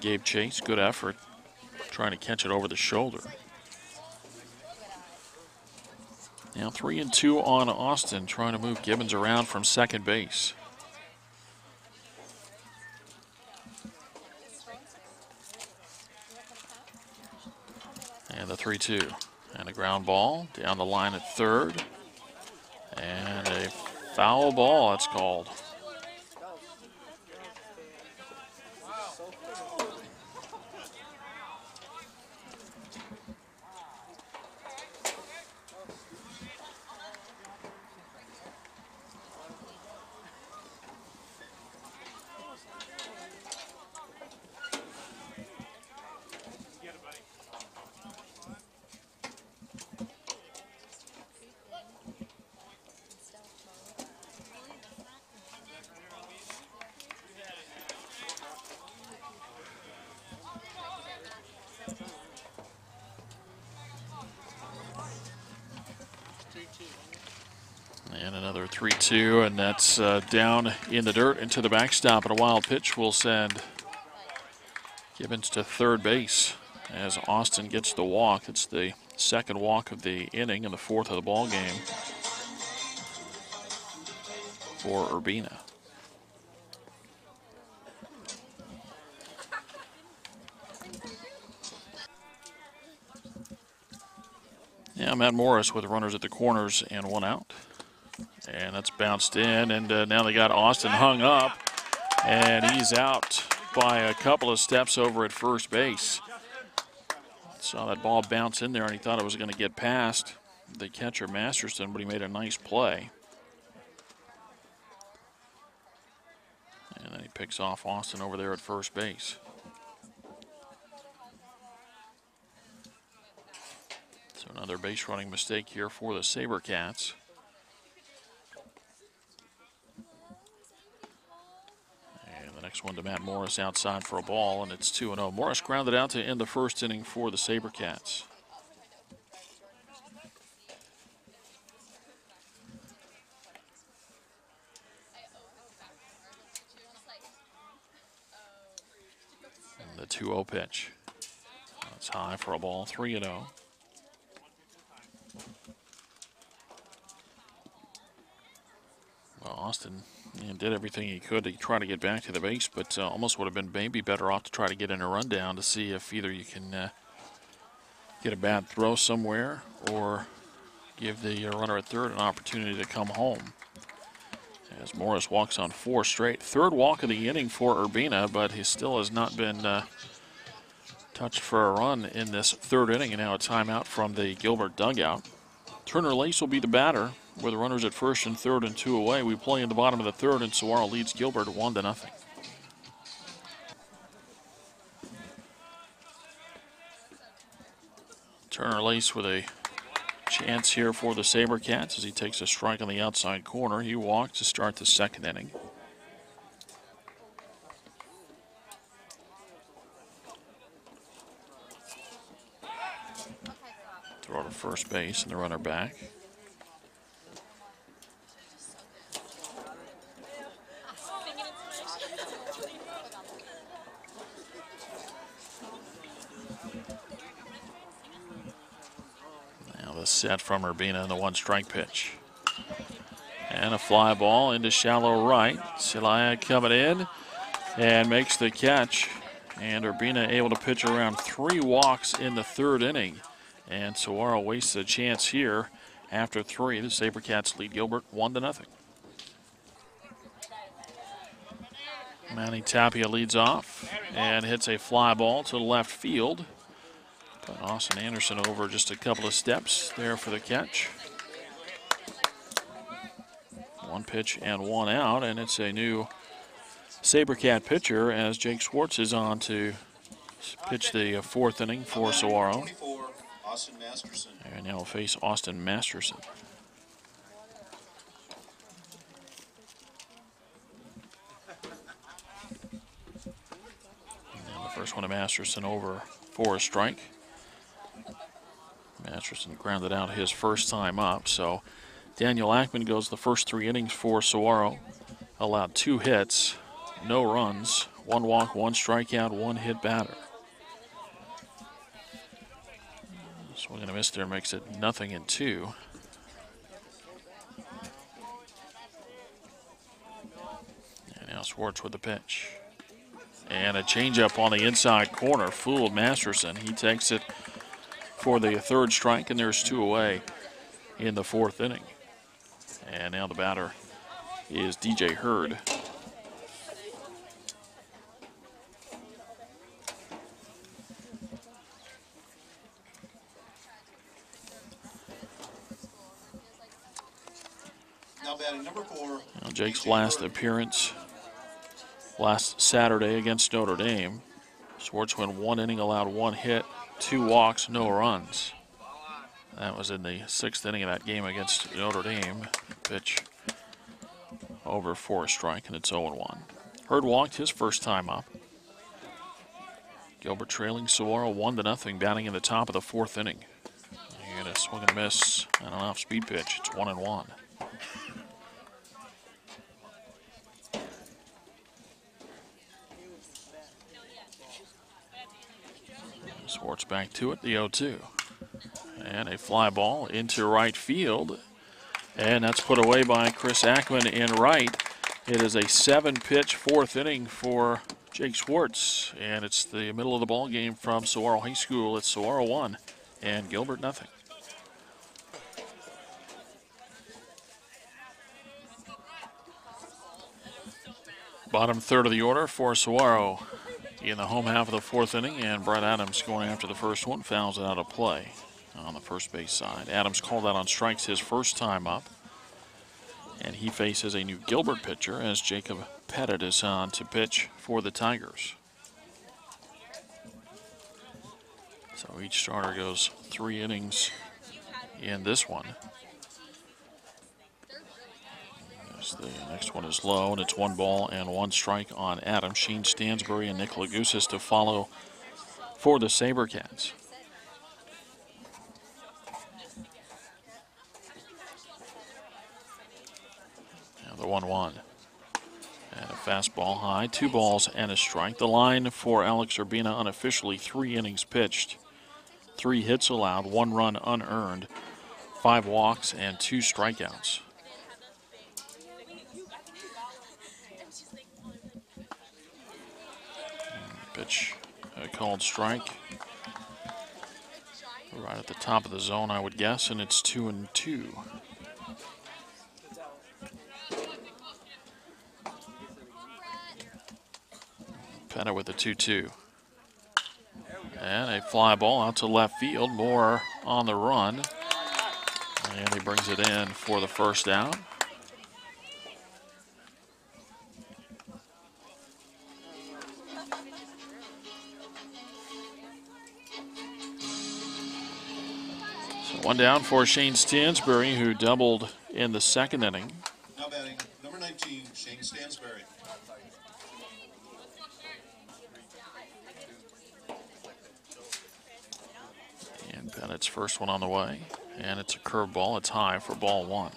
gave chase. Good effort trying to catch it over the shoulder. Now three and two on Austin, trying to move Gibbons around from second base. And the 3 2. And a ground ball down the line at third. And a foul ball, that's called. And another 3 2, and that's uh, down in the dirt into the backstop. And a wild pitch will send Gibbons to third base as Austin gets the walk. It's the second walk of the inning and the fourth of the ball game for Urbina. Yeah, Matt Morris with runners at the corners and one out. And that's bounced in, and uh, now they got Austin hung up, and he's out by a couple of steps over at first base. Saw that ball bounce in there, and he thought it was going to get past the catcher Masterson, but he made a nice play. And then he picks off Austin over there at first base. So another base running mistake here for the SaberCats. And the next one to Matt Morris outside for a ball, and it's 2 0. Morris grounded out to end the first inning for the SaberCats. And the 2 0 pitch. That's high for a ball, 3 0. Well, Austin know, did everything he could to try to get back to the base, but uh, almost would have been maybe better off to try to get in a rundown to see if either you can uh, get a bad throw somewhere or give the uh, runner at third an opportunity to come home. As Morris walks on four straight. Third walk of the inning for Urbina, but he still has not been uh, touched for a run in this third inning, and now a timeout from the Gilbert dugout. Turner Lace will be the batter with the runners at first and third and two away. We play in the bottom of the third, and Saguaro leads Gilbert one to nothing. Turner Lace with a chance here for the SaberCats as he takes a strike on the outside corner. He walked to start the second inning. Throw to first base and the runner back. Now the set from Urbina in the one strike pitch. And a fly ball into shallow right. Celaya coming in and makes the catch. And Urbina able to pitch around three walks in the third inning. And Saguaro wastes a chance here after three. The SaberCats lead Gilbert one to nothing. Manny Tapia leads off and hits a fly ball to left field. Austin Anderson over just a couple of steps there for the catch. One pitch and one out, and it's a new SaberCat pitcher as Jake Schwartz is on to pitch the uh, fourth inning for Saguaro. 24, Austin Masterson. And now will face Austin Masterson. And the first one to Masterson over for a strike. Masterson grounded out his first time up. So Daniel Ackman goes the first three innings for Saguaro. Allowed two hits, no runs, one walk, one strikeout, one hit batter. Swing and a miss there makes it nothing in two. And now Schwartz with the pitch. And a changeup on the inside corner fooled Masterson. He takes it for the third strike, and there's two away in the fourth inning. And now the batter is DJ Hurd. Now batting number four, Now, Jake's last appearance last Saturday against Notre Dame. Schwartz went one inning, allowed one hit, two walks, no runs. That was in the sixth inning of that game against Notre Dame. Pitch over for a strike, and it's 0 1. Hurd walked his first time up. Gilbert trailing Saguaro 1 to nothing, batting in the top of the fourth inning. And a swing and a miss and an off speed pitch. It's 1 and 1. Schwartz back to it, the 0 2. And a fly ball into right field. And that's put away by Chris Ackman in right. It is a seven pitch fourth inning for Jake Schwartz. And it's the middle of the ball game from Saguaro High School. It's Saguaro 1 and Gilbert nothing. Bottom third of the order for Saguaro in the home half of the fourth inning, and Brett Adams going after the first one, fouls it out of play on the first base side. Adams called out on strikes his first time up, and he faces a new Gilbert pitcher as Jacob Pettit is on to pitch for the Tigers. So each starter goes three innings in this one. As the next one is low, and it's one ball and one strike on Adam. Shane Stansbury and Nick Lagusis to follow for the Sabercats. Now the 1 1. And a fastball high, two balls and a strike. The line for Alex Urbina unofficially three innings pitched, three hits allowed, one run unearned, five walks, and two strikeouts. Pitch a called strike. Right at the top of the zone, I would guess, and it's two and two. Pettit with a 2 2. And a fly ball out to left field. Moore on the run. And he brings it in for the first out. One down for Shane Stansbury, who doubled in the second inning. Now batting number 19, Shane Stansbury. And Bennett's first one on the way. And it's a curveball. It's high for ball one.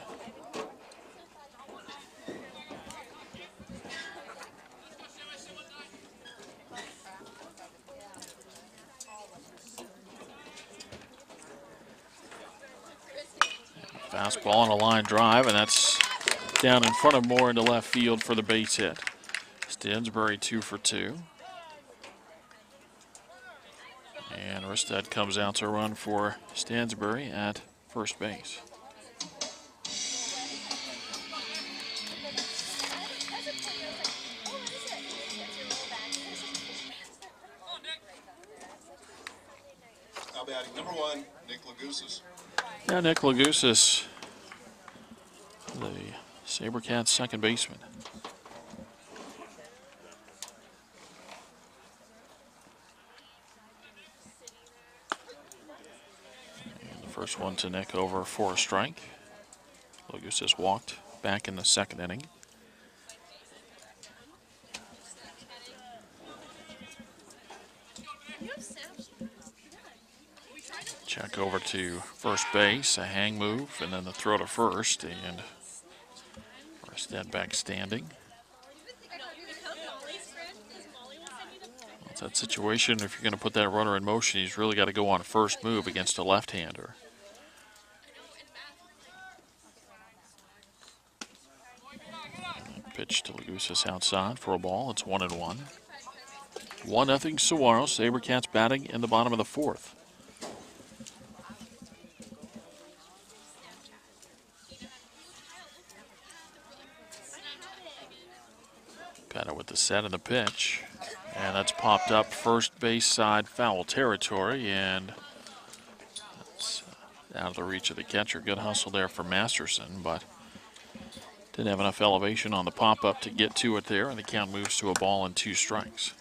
fastball on a line drive, and that's down in front of Moore into left field for the base hit. Stansbury two for two. And Reistad comes out to run for Stansbury at first base. Now batting number one, Nick Lagusis. Yeah, Nick Lagusis SaberCats second baseman. And the first one to Nick over for a strike. Lagusis walked back in the second inning. Check over to first base, a hang move, and then the throw to first, and Reistad back standing. Well, it's that situation, if you're going to put that runner in motion, he's really got to go on first move against a left-hander. Pitch to Lagusis outside for a ball. It's one and one. One nothing Saguaro. Sabercats batting in the bottom of the fourth. Pettit with the set of the pitch. And that's popped up first base side foul territory. And that's out of the reach of the catcher. Good hustle there for Masterson, but didn't have enough elevation on the pop up to get to it there. And the count moves to a ball and two strikes.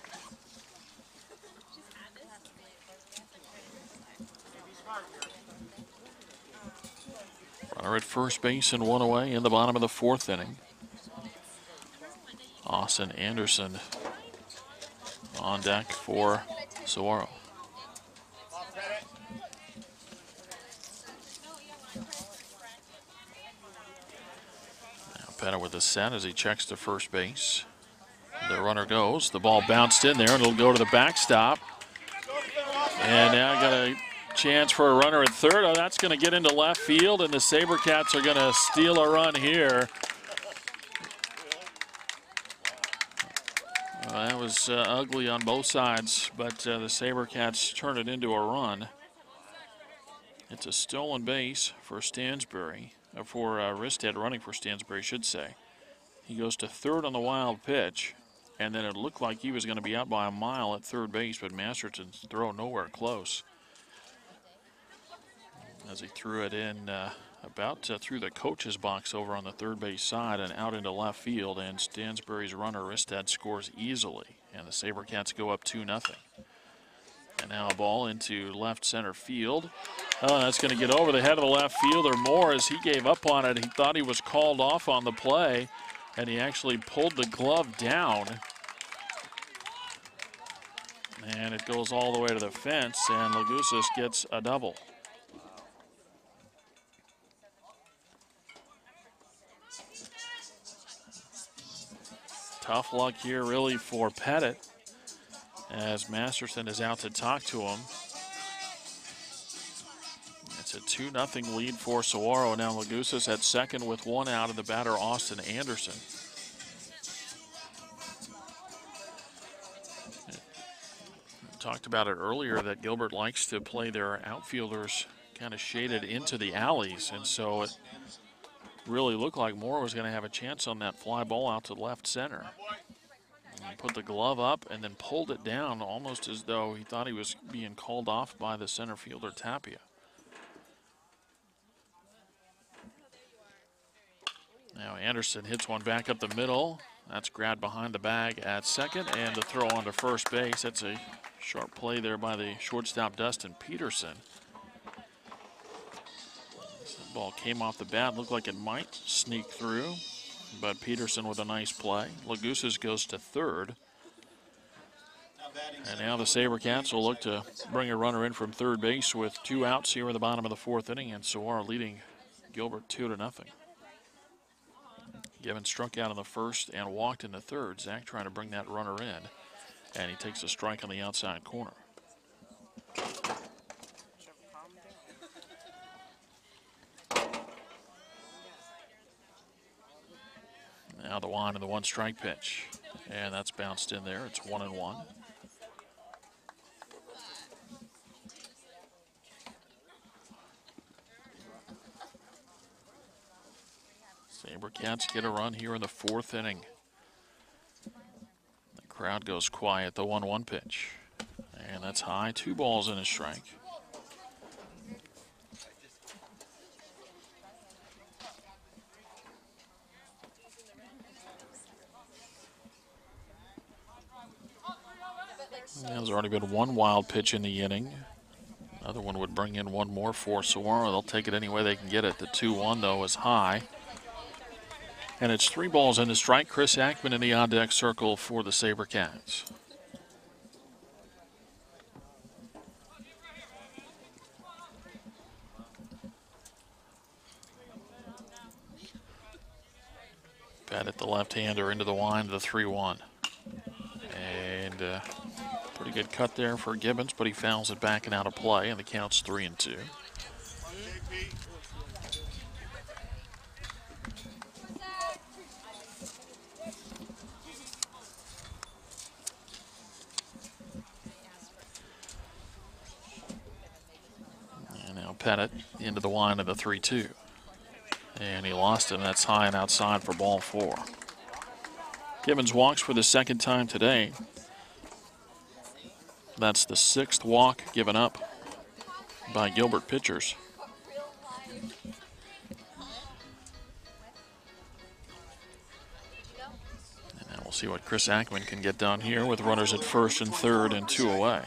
Runner at first base and one away in the bottom of the fourth inning. Austin Anderson on deck for Saguaro. Now Pettit with the set as he checks to first base. The runner goes. The ball bounced in there and it'll go to the backstop. And now got a chance for a runner at third. Oh, that's going to get into left field, and the Sabercats are going to steal a run here. Well, that was uh, ugly on both sides, but uh, the Sabercats turn it into a run. It's a stolen base for Stansbury, uh, for uh, Reistad running for Stansbury, should say. He goes to third on the wild pitch, and then it looked like he was going to be out by a mile at third base, but Masterson's throw nowhere close. As he threw it in uh, about uh, through the coach's box over on the third base side and out into left field, and Stansbury's runner Reistad scores easily, and the SaberCats go up 2 0. And now a ball into left center field. Oh, that's going to get over the head of the left fielder Moore as he gave up on it. He thought he was called off on the play, and he actually pulled the glove down. And it goes all the way to the fence, and Lagusis gets a double. Tough luck here, really, for Pettit as Masterson is out to talk to him. It's a 2 0 lead for Saguaro. Now Lagusis at second with one out, of the batter, Austin Anderson. Talked about it earlier that Gilbert likes to play their outfielders kind of shaded into the alleys, and so it really looked like Moore was going to have a chance on that fly ball out to left center. He put the glove up and then pulled it down almost as though he thought he was being called off by the center fielder Tapia. Now Anderson hits one back up the middle. That's grabbed behind the bag at second and the throw onto first base. That's a sharp play there by the shortstop Dustin Peterson. Ball came off the bat, looked like it might sneak through, but Peterson with a nice play. Lagusis goes to third. And now the Sabercats will look to bring a runner in from third base with two outs here in the bottom of the fourth inning, and Saguaro leading Gilbert two to nothing. Gibbons struck out in the first and walked in the third. Zach trying to bring that runner in, and he takes a strike on the outside corner. Now the one and the one strike pitch. And that's bounced in there. It's one and one. Sabercats get a run here in the fourth inning. The crowd goes quiet. The 1 1 pitch. And that's high. Two balls and a strike. There's already been one wild pitch in the inning. Another one would bring in one more for Saguaro. They'll take it any way they can get it. The 2 1, though, is high. And it's three balls in the strike. Chris Ackman in the on deck circle for the Sabercats. Bat at the left hander into the wind, the 3 1. And uh, pretty good cut there for Gibbons, but he fouls it back and out of play, and the count's 3 and 2. And now Pettit into the wind of the 3 2. And he lost it, and that's high and outside for ball four. Gibbons walks for the second time today. That's the sixth walk given up by Gilbert pitchers. And now we'll see what Chris Ackman can get done here with runners at first and third and two away.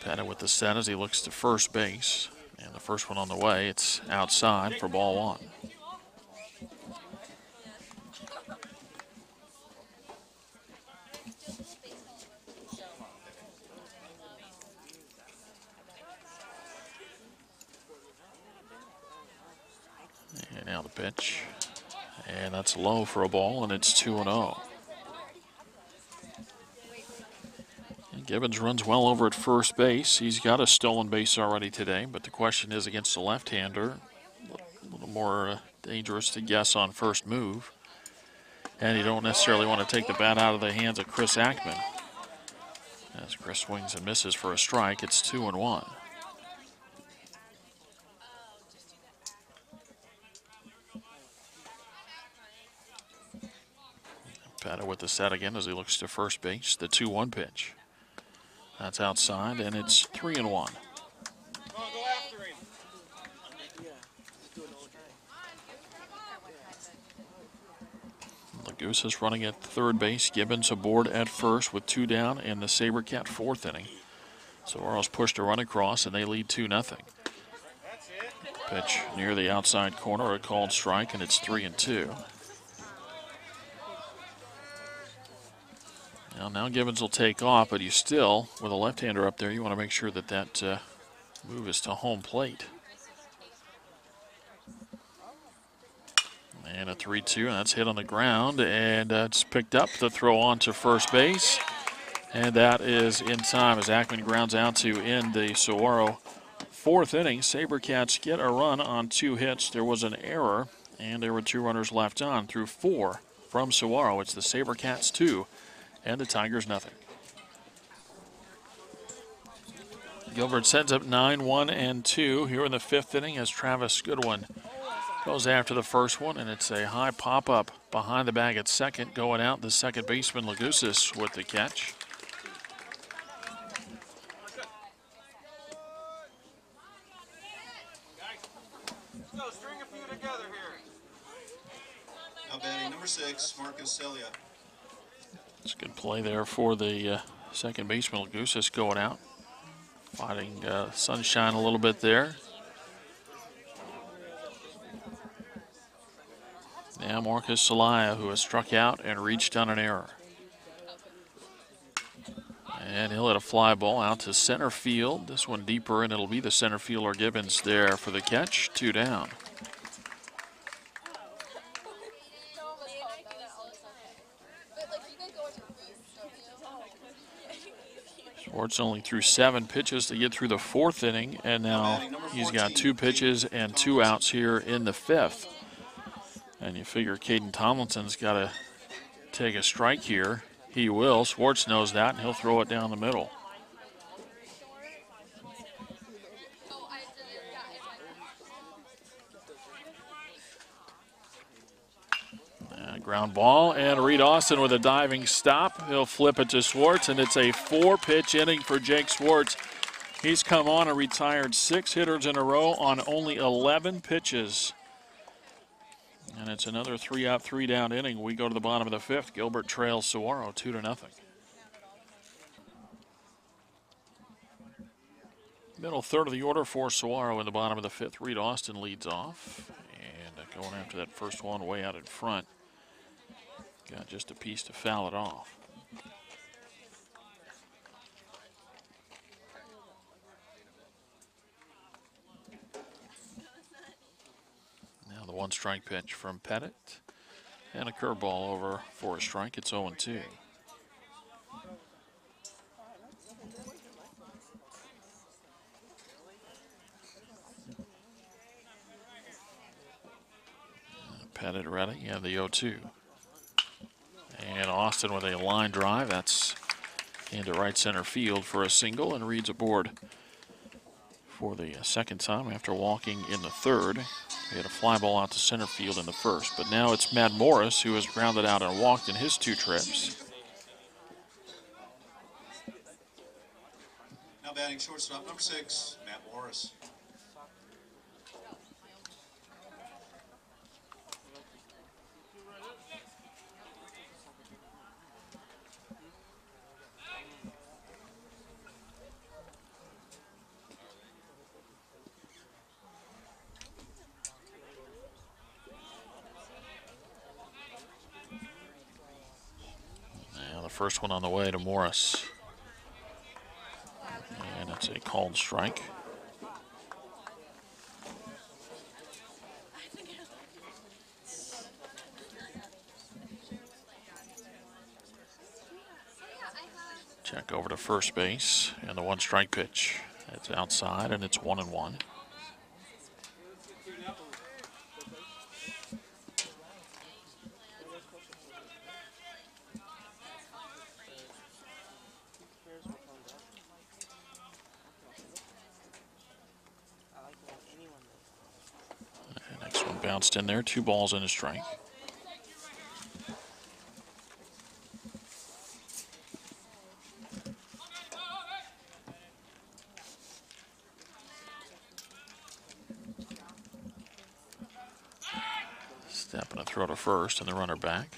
Pettit with the set as he looks to first base. And the first one on the way, it's outside for ball one. And now the pitch. And that's low for a ball, and it's 2 and 0. Gibbons runs well over at first base. He's got a stolen base already today, but the question is against the left hander. A little more uh, dangerous to guess on first move. And you don't necessarily want to take the bat out of the hands of Chris Ackman. As Chris swings and misses for a strike, it's 2 and 1. Pettit with the set again as he looks to first base. The 2 1 pitch. That's outside, and it's 3 and 1. The Goose is running at third base. Gibbons aboard at first with two down, and the Sabercat fourth inning. Saguaro's pushed a run across, and they lead 2 nothing. Pitch near the outside corner, a called strike, and it's 3 and 2. Now, now Gibbons will take off, but you still, with a left-hander up there, you want to make sure that that uh, move is to home plate. And a 3-2, and that's hit on the ground, and uh, it's picked up the throw on to first base. And that is in time as Ackman grounds out to end the Saguaro fourth inning. Sabercats get a run on two hits. There was an error, and there were two runners left on through four from Saguaro. It's the Sabercats two and the Tigers nothing. Gilbert sends up 9 1 and 2 here in the fifth inning as Travis Goodwin goes after the first one, and it's a high pop up behind the bag at second. Going out, the second baseman Lagusis with the catch. Number six, Marcus Celaya. A good play there for the uh, second baseman Goose Lagusis going out. Fighting uh, sunshine a little bit there. Now Marcus Celaya, who has struck out and reached on an error. And he'll hit a fly ball out to center field. This one deeper, and it'll be the center fielder Gibbons there for the catch. Two down. Schwartz only threw seven pitches to get through the fourth inning, and now he's got two pitches and two outs here in the fifth. And you figure Caden Tomlinson's got to take a strike here. He will. Schwartz knows that, and he'll throw it down the middle. Ground ball, and Reed Austin with a diving stop. He'll flip it to Schwartz, and it's a four pitch inning for Jake Schwartz. He's come on and retired six hitters in a row on only 11 pitches. And it's another three out, three down inning. We go to the bottom of the fifth. Gilbert trails Saguaro two to nothing. Middle third of the order for Saguaro in the bottom of the fifth. Reed Austin leads off. And going after that first one way out in front. Got just a piece to foul it off. Now the one strike pitch from Pettit. And a curveball over for a strike. It's 0 2. Pettit ready. Yeah, the 0 2. And Austin with a line drive. That's into right center field for a single and Reed's aboard for the second time after walking in the third. He had a fly ball out to center field in the first, but now it's Matt Morris who has grounded out and walked in his two trips. Now batting shortstop number six, Matt Morris. First one on the way to Morris. And it's a called strike. Check over to first base and the one strike pitch. It's outside and it's one and one. And next one bounced in there, two balls and a strike. Step and a throw to first and the runner back.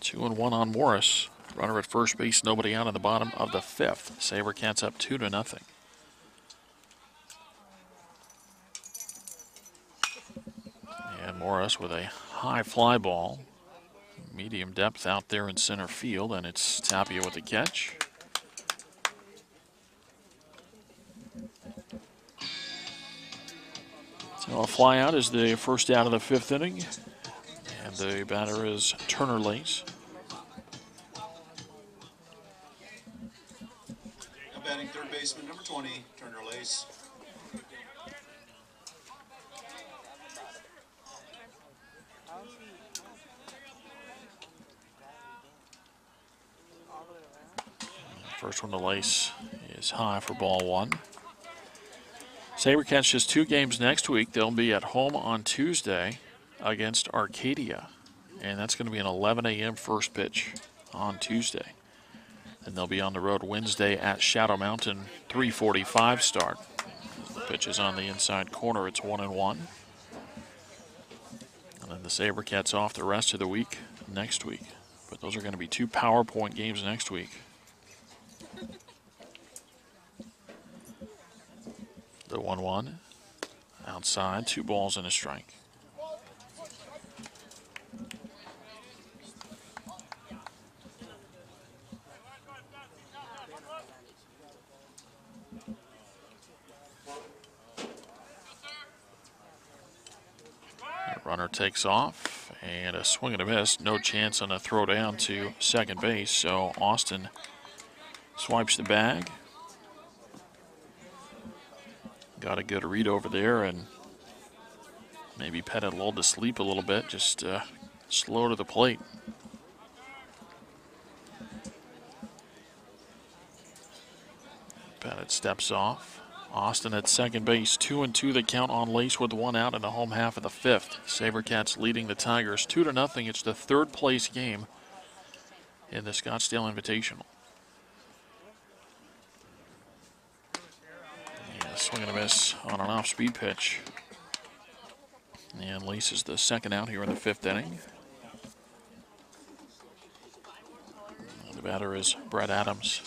Two and one on Morris. Runner at first base, nobody out in the bottom of the fifth. Sabercats up two to nothing. And Morris with a high fly ball. Medium depth out there in center field, and it's Tapia with the catch. So a fly out is the first out of the fifth inning. And the batter is Turner Lace. 20, turn to. First one to Lace is high for ball one. Sabercats just two games next week. They'll be at home on Tuesday against Arcadia. And that's going to be an 11 a.m. first pitch on Tuesday. And they'll be on the road Wednesday at Shadow Mountain, 345 start. Pitch is on the inside corner. It's one and one. And then the Sabercats off the rest of the week next week. But those are going to be two PowerPoint games next week. The 1 1 outside, two balls and a strike. Runner takes off and a swing and a miss. No chance on a throw down to second base. So Austin swipes the bag. Got a good read over there and maybe Pettit lulled to sleep a little bit, just uh, slow to the plate. Pettit steps off. Austin at second base, two and two. The count on Lace with one out in the home half of the fifth. SaberCats leading the Tigers two to nothing. It's the third place game in the Scottsdale Invitational. Yeah, swing and a miss on an off-speed pitch. And Lace's the second out here in the fifth inning. The batter is Brett Adams.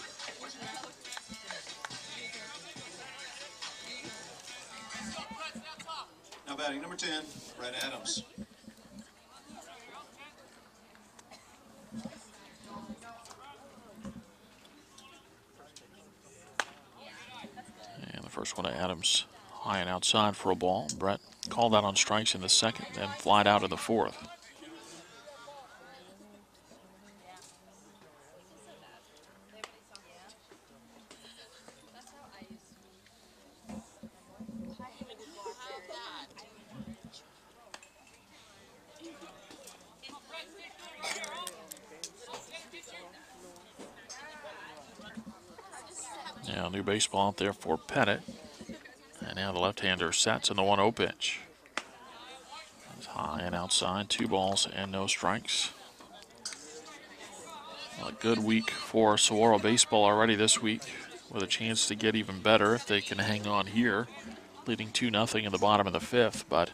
10, Brett Adams. And the first one to Adams, high and outside for a ball. Brett called out on strikes in the second, then flied out in the fourth. Out there for Pettit. And now the left-hander sets in the 1-0 pitch. It's high and outside, two balls and no strikes. A good week for Saguaro baseball already this week, with a chance to get even better if they can hang on here, leading 2 0 in the bottom of the fifth. But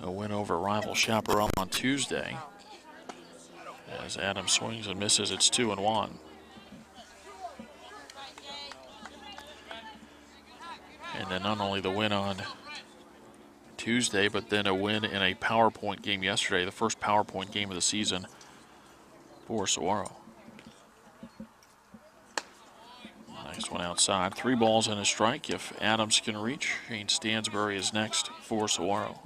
a win over rival Chaparral on Tuesday. As Adam swings and misses, it's 2 and 1. And then not only the win on Tuesday, but then a win in a PowerPoint game yesterday, the first PowerPoint game of the season for Saguaro. Nice one outside. Three balls and a strike. If Adams can reach, Shane Stansbury is next for Saguaro.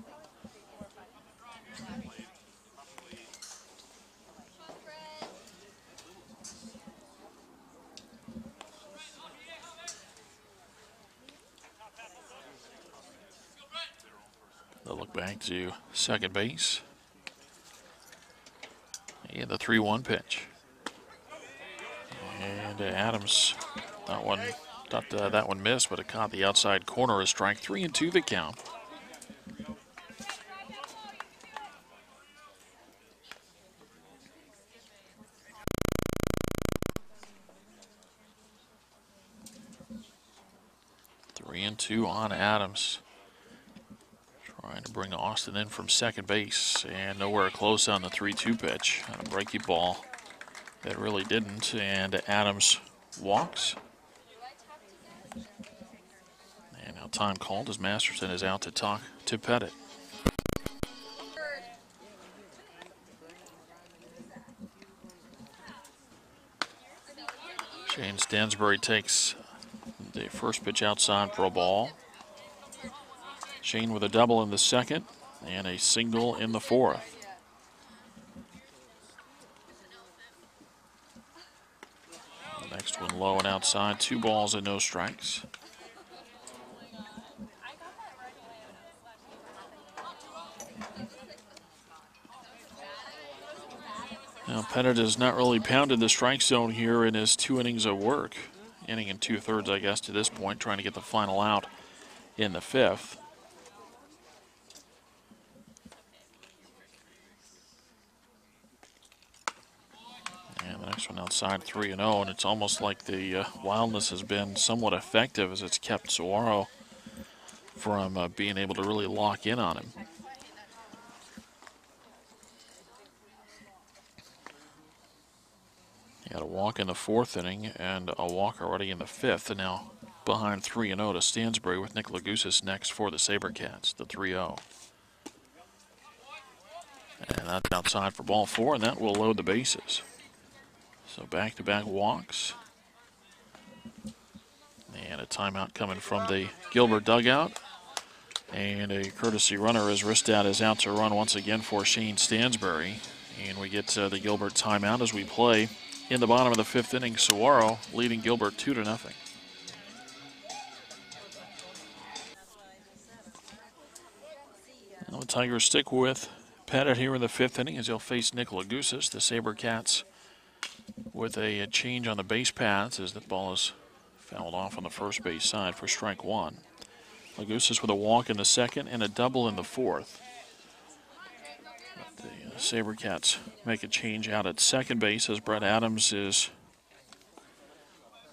They'll look back second base. And the 3 1 pitch. And Adams, that one, thought uh, that one missed, but it caught the outside corner. A strike three and two the count. Three and two on Adams. Bring Austin in from second base and nowhere close on the 3 2 pitch. A breaky ball that really didn't. And Adams walks. And now time called as Masterson is out to talk to Pettit. Shane Stansbury takes the first pitch outside for a ball. Shane with a double in the second and a single in the fourth. The next one low and outside, two balls and no strikes. Now Pettit has not really pounded the strike zone here in his two innings of work. Inning and two thirds, I guess, to this point, trying to get the final out in the fifth. And the next one outside 3 and 0, and it's almost like the uh, wildness has been somewhat effective as it's kept Saguaro from uh, being able to really lock in on him. He had a walk in the fourth inning and a walk already in the fifth, and now behind 3 and 0 to Stansbury with Nick Lagusis next for the Sabercats, the 3 0. And that's outside for ball four, and that will load the bases. So back to back walks. And a timeout coming from the Gilbert dugout. And a courtesy runner as Reistad is out to run once again for Shane Stansbury. And we get uh, the Gilbert timeout as we play in the bottom of the fifth inning. Saguaro leading Gilbert 2 to nothing. Now the Tigers stick with Pettit here in the fifth inning as he'll face Nick Lagusis. The Sabercats with a, a change on the base paths as the ball is fouled off on the first base side for strike one. Lagusis with a walk in the second and a double in the fourth. But the uh, Sabercats make a change out at second base as Brett Adams is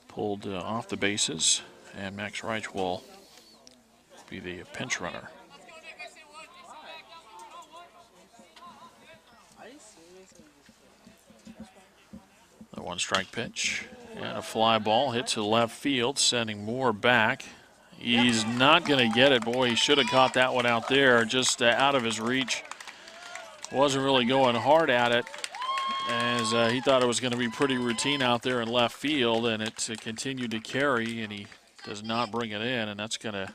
pulled uh, off the bases, and Max Reich will be the pinch runner. One strike pitch and a fly ball hit to left field, sending Moore back. He's not going to get it. Boy, he should have caught that one out there, just uh, out of his reach. Wasn't really going hard at it, as uh, he thought it was going to be pretty routine out there in left field, and it uh, continued to carry, and he does not bring it in, and that's going to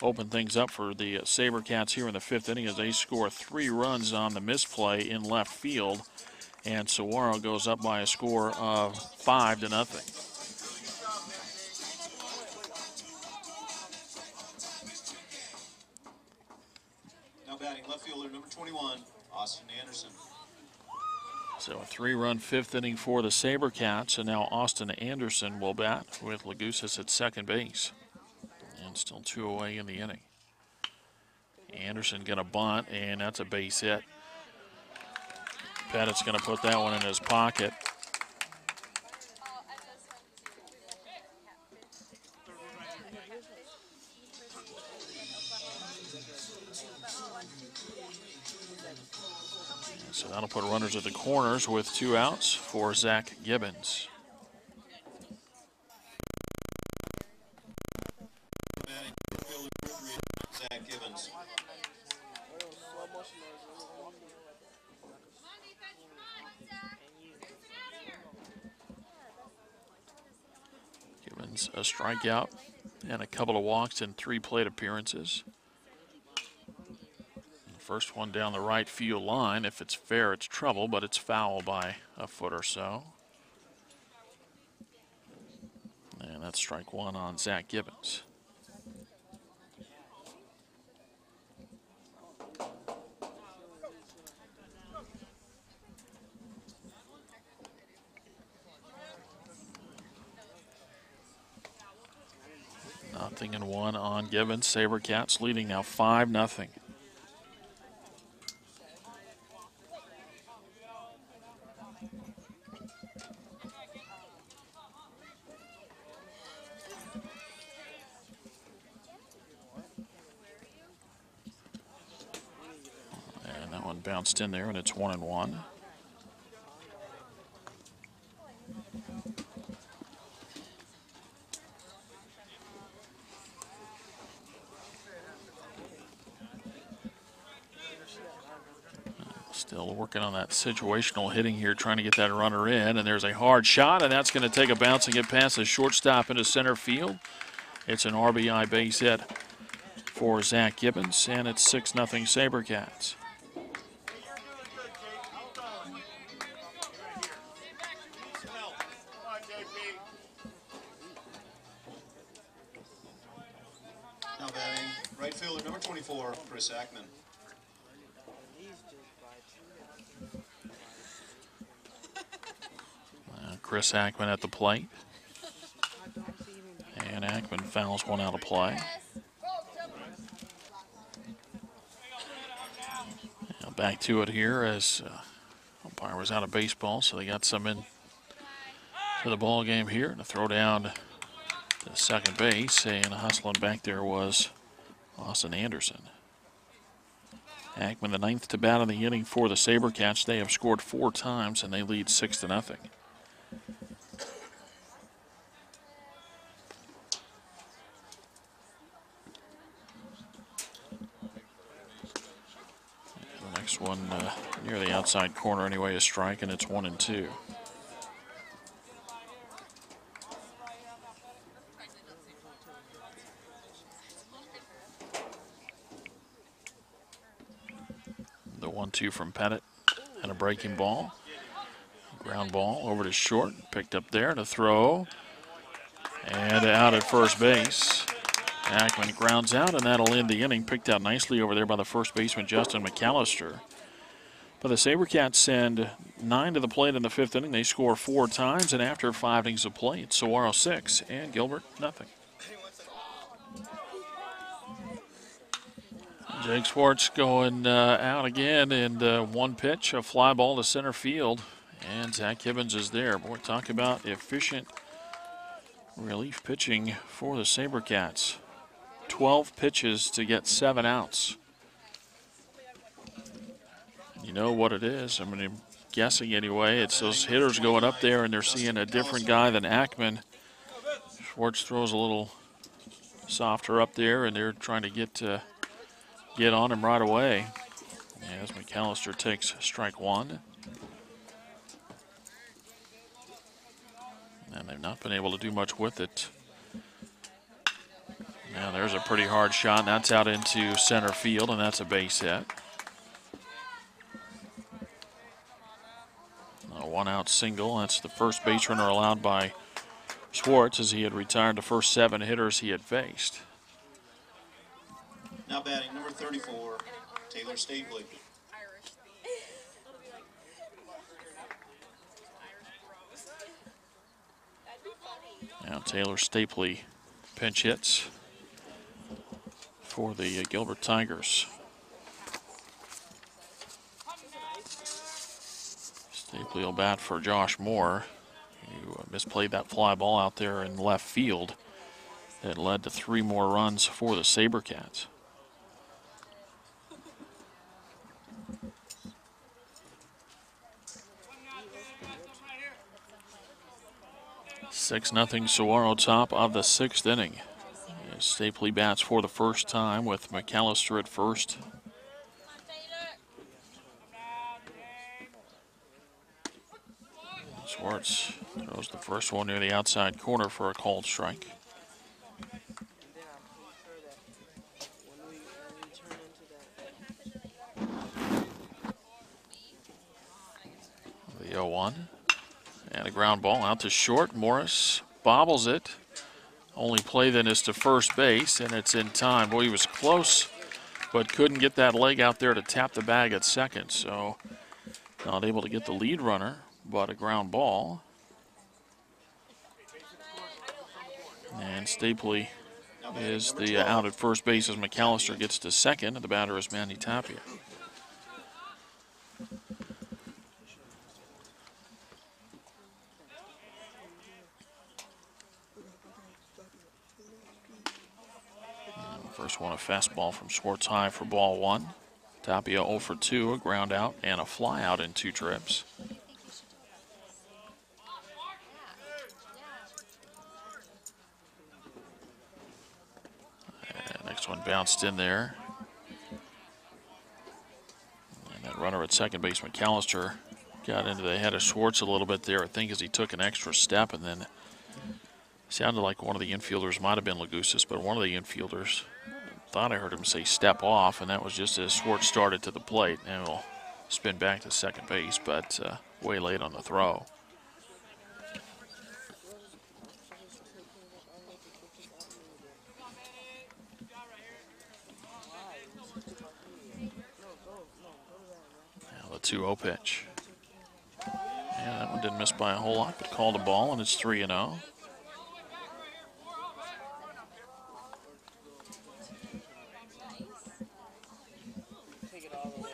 open things up for the uh, Sabercats here in the fifth inning as they score three runs on the misplay in left field, and Saguaro goes up by a score of five to nothing. Now batting left fielder number 21, Austin Anderson. So a three-run fifth inning for the Sabercats, and now Austin Anderson will bat with Lagusis at second base. And still two away in the inning. Anderson gonna bunt, and that's a base hit. Pettit's gonna put that one in his pocket. So that'll put runners at the corners with two outs for Zach Gibbons. Batting left fielder number three, Zach Gibbons. Gibbons a strikeout and a couple of walks in three plate appearances. The First one down the right field line. If it's fair, it's trouble, but it's foul by a foot or so. And that's strike one on Zach Gibbons. Nothing and one on Gibbons. Sabercats leading now 5 nothing. And that one bounced in there, and it's one and one. Still working on that situational hitting here, trying to get that runner in. And there's a hard shot, and that's going to take a bounce and get past the shortstop into center field. It's an RBI base hit for Zach Gibbons, and it's 6 0 Sabercats. Chris Ackman at the plate. And Ackman fouls one out of play. Now back to it here as uh, umpire was out of baseball, so they got some in to the ball game here. To throw down to second base, and hustling back there was Austin Anderson. Ackman, the ninth to bat in the inning for the Sabercats. They have scored four times and they lead six to nothing. The next one uh, near the outside corner anyway a strike, and it's one and two. The one-two from Pettit and a breaking ball. Ground ball over to short, picked up there to throw, and out at first base. Ackman grounds out, and that'll end the inning. Picked out nicely over there by the first baseman, Justin McAllister. But the Sabercats send nine to the plate in the fifth inning. They score four times, and after five innings of play, it's Saguaro six and Gilbert nothing. Jake Schwartz going uh, out again, and uh, one pitch, a fly ball to center field, and Zach Gibbons is there. Boy, talk about efficient relief pitching for the SaberCats. 12 pitches to get seven outs. You know what it is. I mean, I'm guessing anyway. It's those hitters going up there, and they're seeing a different guy than Ackman. Schwartz throws a little softer up there, and they're trying to get uh, get on him right away. As McAllister takes strike one. And they've not been able to do much with it. Now there's a pretty hard shot, and that's out into center field, and that's a base hit. A one out single. That's the first base runner allowed by Schwartz as he had retired the first seven hitters he had faced. Now batting number 34, Taylor Stapley. Now Taylor Stapley pinch hits for the Gilbert Tigers. Stapley will bat for Josh Moore, who uh, misplayed that fly ball out there in left field that led to three more runs for the Sabercats. Six nothing Saguaro top of the sixth inning. Stapley bats for the first time with McAllister at first. Schwartz throws the first one near the outside corner for a called strike. The 0 1. And a ground ball out to short. Morris bobbles it. Only play then is to first base, and it's in time. Boy, he was close, but couldn't get that leg out there to tap the bag at second. So not able to get the lead runner, but a ground ball. And Stapley is the 12, out at first base as McAllister gets to second, and the batter is Manny Tapia. First one, a fastball from Schwartz high for ball one. Tapia 0 for 2, a ground out, and a fly out in two trips. Next one bounced in there. And that runner at second base, McAllister, got into the head of Schwartz a little bit there, I think, as he took an extra step and then sounded like one of the infielders might have been Lagusis, but one of the infielders thought I heard him say step off, and that was just as Schwartz started to the plate. And it'll spin back to second base, but uh, way late on the throw. Now 2 0 pitch. Yeah, that one didn't miss by a whole lot, but called a ball, and it's 3 0. Take it all the way.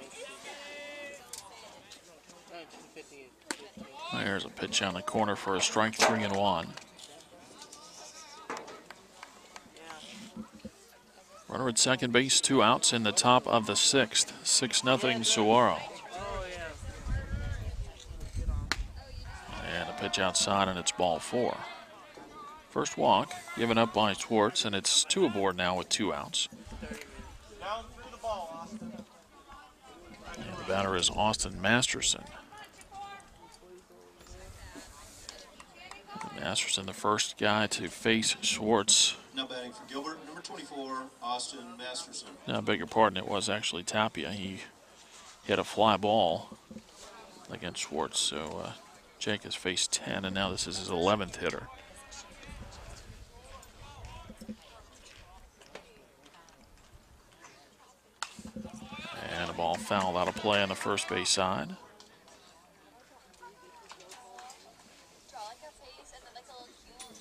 Uh, 258. There's a pitch on the corner for a strike, three and one. Runner at second base, two outs in the top of the sixth. Six nothing Saguaro. Oh, yeah. And a pitch outside, and it's ball four. First walk given up by Schwartz, and it's two aboard now with two outs. Down through the ball, Austin. And the batter is Austin Masterson. Masterson, the first guy to face Schwartz. Now batting for Gilbert, number 24, Austin Masterson. No, I beg your pardon, it was actually Tapia. He hit a fly ball against Schwartz. So uh, Jake has faced 10, and now this is his 11th hitter. And a ball fouled out of play on the first base side. Draw like a face and then like a little cute.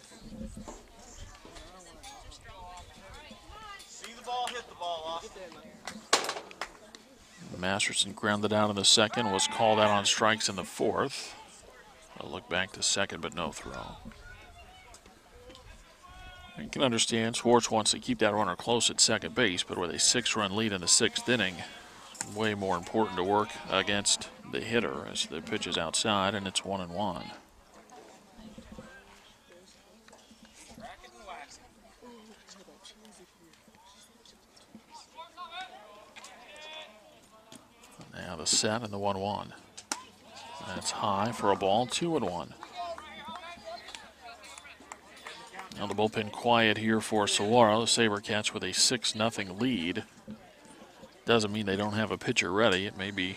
See the ball, hit the ball, Austin. Masterson grounded out in the second, was called out on strikes in the fourth. A look back to second, but no throw. You can understand Schwartz wants to keep that runner close at second base, but with a six run lead in the sixth inning, way more important to work against the hitter as the pitch is outside and it's one and one. Now the set and the 1 1. That's high for a ball, 2 and 1. Now the bullpen quiet here for Saguaro. The Sabercats with a 6 nothing lead. Doesn't mean they don't have a pitcher ready. It may be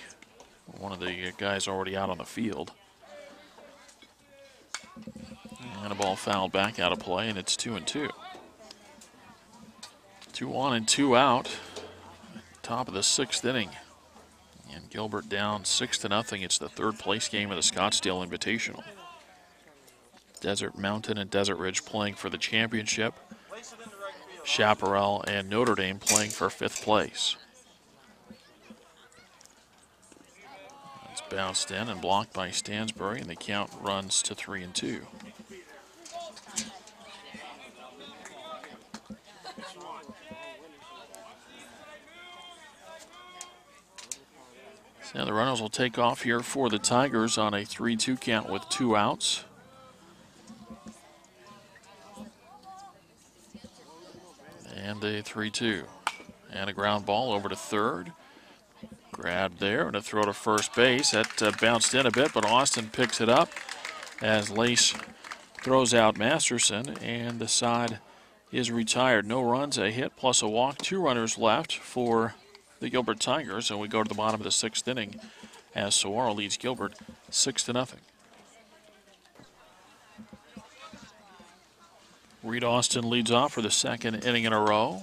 one of the guys already out on the field. And a ball fouled back out of play, and it's 2 and 2. 2 on and 2 out. Top of the sixth inning. And Gilbert down six to nothing. It's the third place game of the Scottsdale Invitational. Desert Mountain and Desert Ridge playing for the championship. Chaparral and Notre Dame playing for fifth place. It's bounced in and blocked by Stansbury, and the count runs to three and two. Now the runners will take off here for the Tigers on a 3-2 count with two outs. And a 3-2. And a ground ball over to third. Grabbed there and a throw to first base. That uh, bounced in a bit, but Austin picks it up as Lace throws out Masterson, and the side is retired. No runs, a hit plus a walk. Two runners left for the Gilbert Tigers, and we go to the bottom of the sixth inning as Saguaro leads Gilbert six to nothing. Reed Austin leads off for the second inning in a row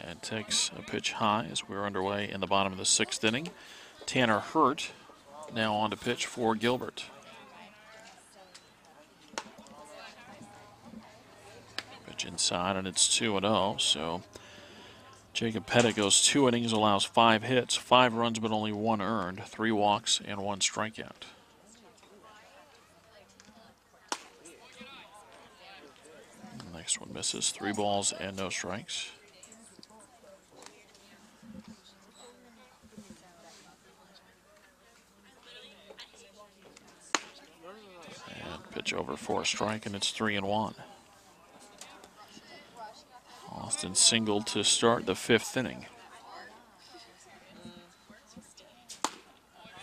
and takes a pitch high as we're underway in the bottom of the sixth inning. Tanner Hurt now on to pitch for Gilbert. Pitch inside, and it's 2 0. So Jacob Pettit goes two innings, allows five hits, five runs, but only one earned, three walks, and one strikeout. Next one misses, three balls and no strikes. And pitch over for a strike, and it's three and one. Austin singled to start the fifth inning.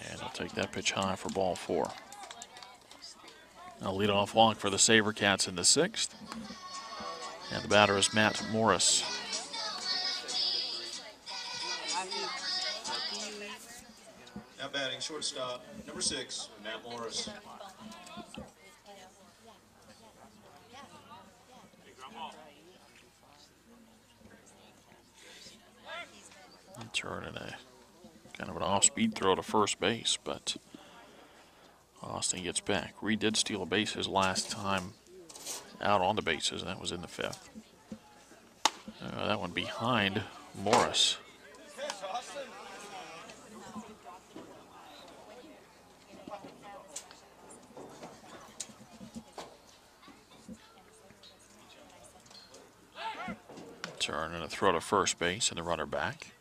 And he'll take that pitch high for ball four. A leadoff walk for the Sabercats in the sixth. And the batter is Matt Morris. Now batting shortstop, number six, Matt Morris. Turning a kind of an off-speed throw to first base, but Austin gets back. Reed did steal a base his last time out on the bases, and that was in the fifth. Uh, that one behind Morris. Turn and a throw to first base and the runner back.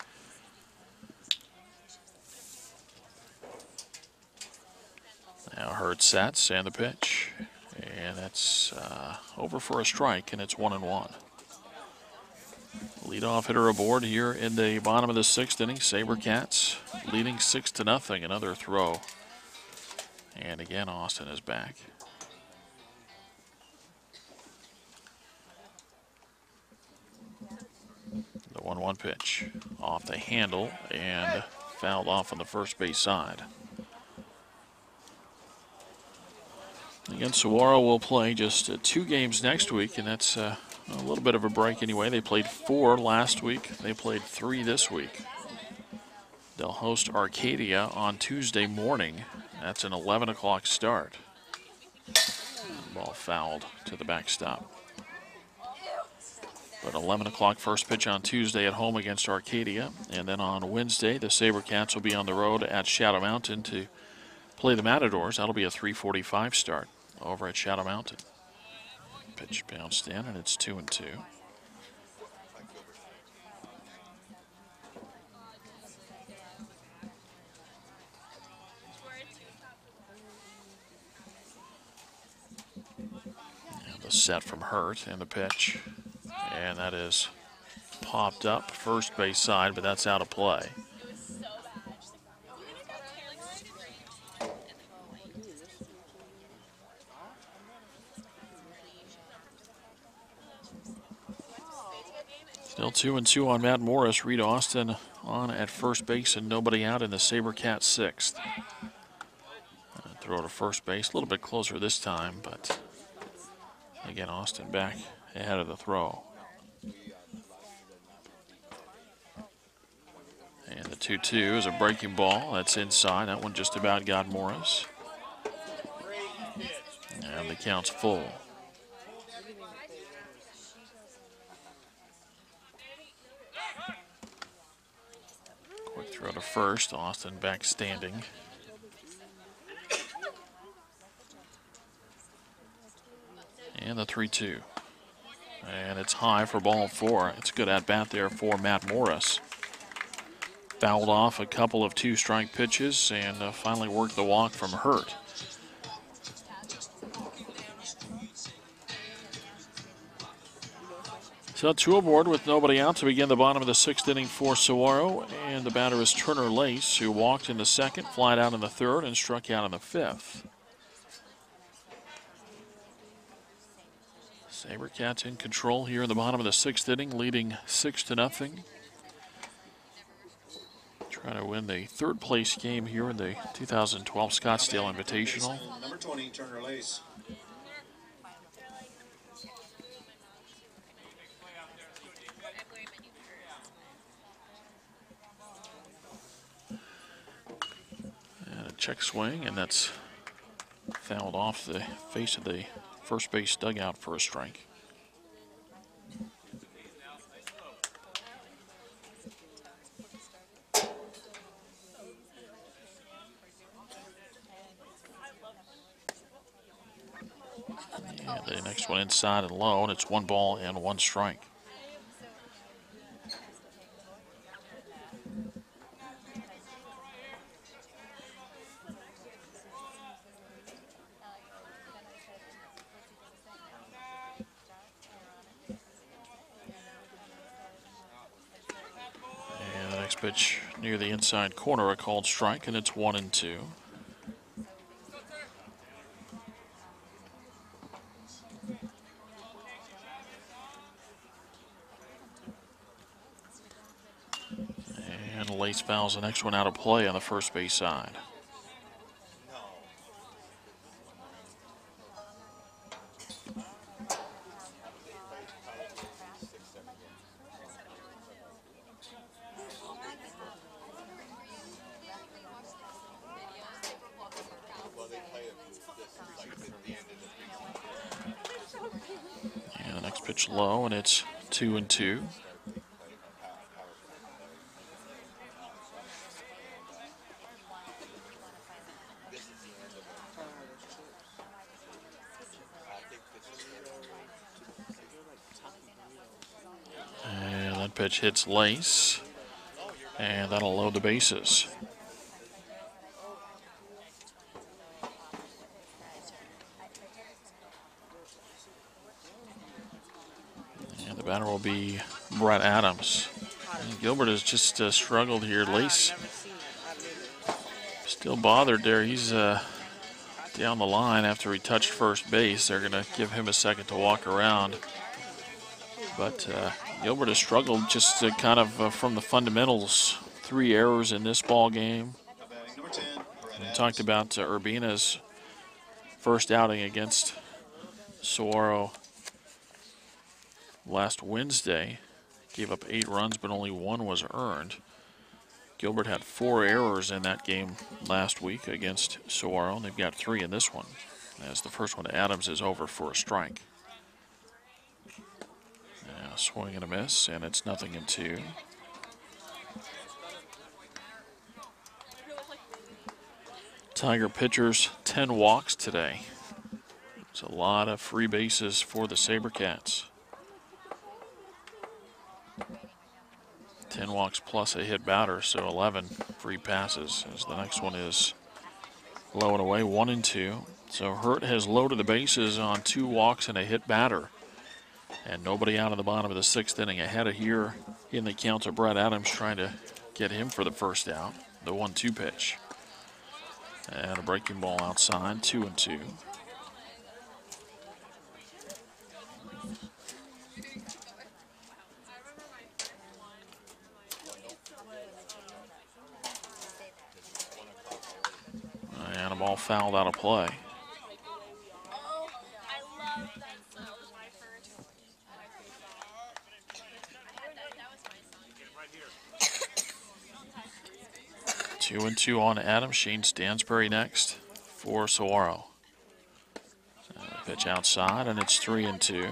Now Hurd sets and the pitch. And that's uh, over for a strike, and it's one and one. Leadoff hitter aboard here in the bottom of the sixth inning. Sabercats leading six to nothing. Another throw. And again, Austin is back. The 1 1 pitch off the handle and fouled off on the first base side. Again, Saguaro will play just uh, two games next week, and that's uh, a little bit of a break anyway. They played four last week, they played three this week. They'll host Arcadia on Tuesday morning. That's an 11 o'clock start. Ball fouled to the backstop. But 11 o'clock first pitch on Tuesday at home against Arcadia. And then on Wednesday, the Sabercats will be on the road at Shadow Mountain to play the Matadors. That'll be a 345 start over at Shadow Mountain. Pitch bounced in, and it's 2 and 2. And the set from Hurt and the pitch. And that is popped up first base side, but that's out of play. Two and two on Matt Morris. Reed Austin on at first base and nobody out in the Sabercat sixth. Throw to first base, a little bit closer this time, but again, Austin back ahead of the throw. And the 2 2 is a breaking ball. That's inside. That one just about got Morris. And the count's full. Quick throw to first. Austin back standing. And the 3 2. And it's high for ball four. It's a good at bat there for Matt Morris. Fouled off a couple of two strike pitches and uh, finally worked the walk from Hurt. So two aboard with nobody out to begin the bottom of the sixth inning for Saguaro. And the batter is Turner Lace, who walked in the second, flied out in the third, and struck out in the fifth. Sabercats in control here in the bottom of the sixth inning, leading six to nothing. Trying to win the third place game here in the 2012 Scottsdale Invitational. Number 20, Turner Lace. Check swing, and that's fouled off the face of the first base dugout for a strike. And the next one inside and low, and it's one ball and one strike. And the next pitch near the inside corner, a called strike, and it's one and two. And Lace fouls the next one out of play on the first base side. Pitch low, and it's two and two. And that pitch hits Lace, and that'll load the bases. Batter will be Brett Adams. And Gilbert has just uh, struggled here. Lace still bothered there. He's uh, down the line after he touched first base. They're going to give him a second to walk around. But uh, Gilbert has struggled just kind of uh, from the fundamentals. Three errors in this ball game. Now batting number 10, Brett We talked about uh, Urbina's first outing against Saguaro last Wednesday. Gave up eight runs, but only one was earned. Gilbert had four errors in that game last week against Saguaro, and they've got three in this one. As the first one Adams is over for a strike. Yeah, swing and a miss, and it's nothing in two. Tiger pitchers 10 walks today. It's a lot of free bases for the Sabercats. 10 walks plus a hit batter, so 11 free passes. As the next one is low and away, one and two. So Hurt has loaded the bases on two walks and a hit batter. And nobody out of the bottom of the sixth inning ahead of here in the count of Brett Adams trying to get him for the first out. The one two pitch. And a breaking ball outside, two and two. And a ball fouled out of play. Two and two on Adam. Shane Stansbury next for Saguaro. Uh, pitch outside, and it's three and two.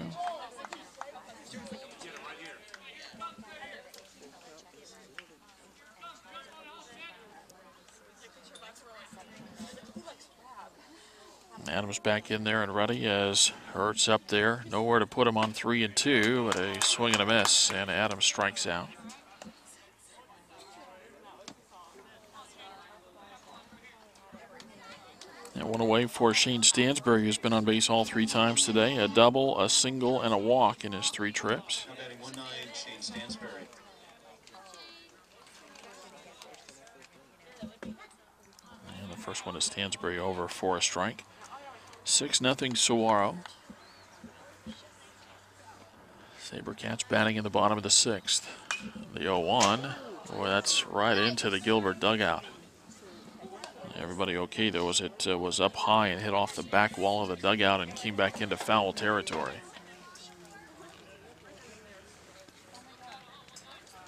Adams back in there and ready as Hurts up there. Nowhere to put him on three and two, but a swing and a miss, and Adams strikes out. And one away for Shane Stansbury, who's been on base all three times today. A double, a single, and a walk in his three trips. And the first one is Stansbury over for a strike. 6 nothing Saguaro. Sabercats batting in the bottom of the sixth. The 0 1. Boy, that's right into the Gilbert dugout. Everybody okay though as it uh, was up high and hit off the back wall of the dugout and came back into foul territory.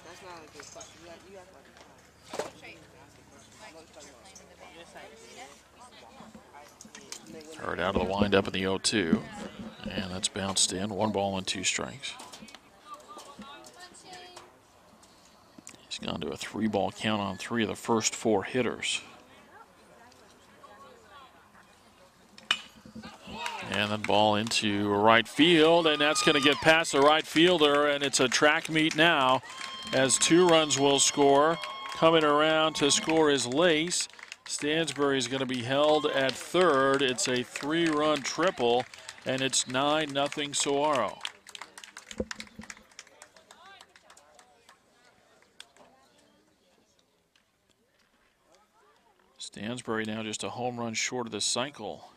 That's not a good question. You act, you act like a clown. The windup in the 0 2. And that's bounced in. One ball and two strikes. He's gone to a three ball count on three of the first four hitters. And then ball into right field, and that's going to get past the right fielder, and it's a track meet now as two runs will score. Coming around to score is Lace. Stansbury is going to be held at third. It's a three-run triple, and it's 9 nothing Saguaro. Stansbury now just a home run short of the cycle.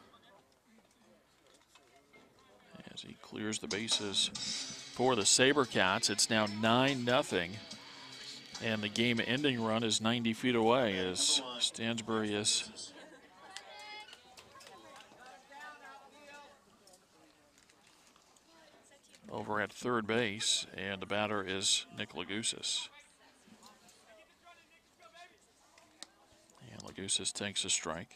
As he clears the bases for the Sabercats, it's now 9 nothing. And the game ending run is 90 feet away as Stansbury is over at third base, and the batter is Nick Lagusis. And Lagusis takes a strike.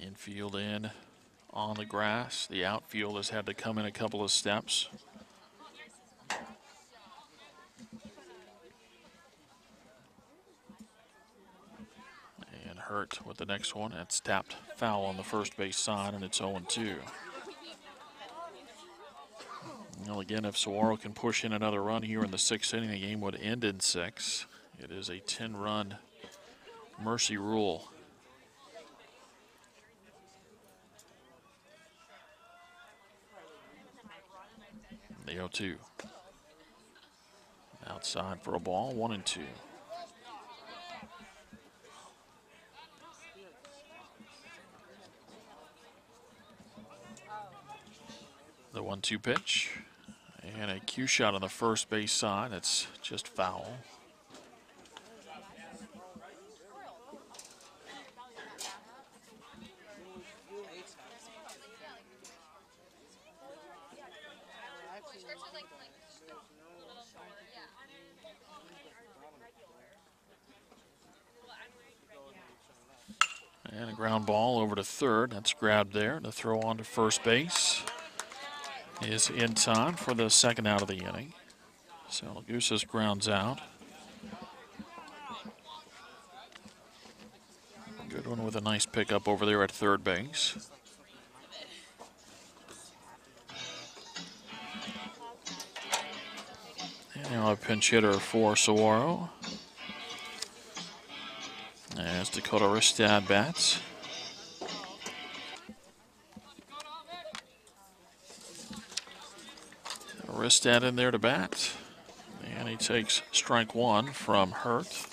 Infield in on the grass. The outfield has had to come in a couple of steps. And Hurt with the next one. That's tapped foul on the first base side, and it's 0 2. Well, again, if Saguaro can push in another run here in the sixth inning, the game would end in six. It is a 10 run mercy rule. The 0 2. Outside for a ball, one and two. The one two pitch. And a cue shot on the first base side. It's just foul. Ground ball over to third. That's grabbed there. The throw on to first base is in time for the second out of the inning. Salagusis grounds out. Good one with a nice pickup over there at third base. And now a pinch hitter for Saguaro. As Dakota Reistad bats. Reistad in there to bat. And he takes strike one from Hurt.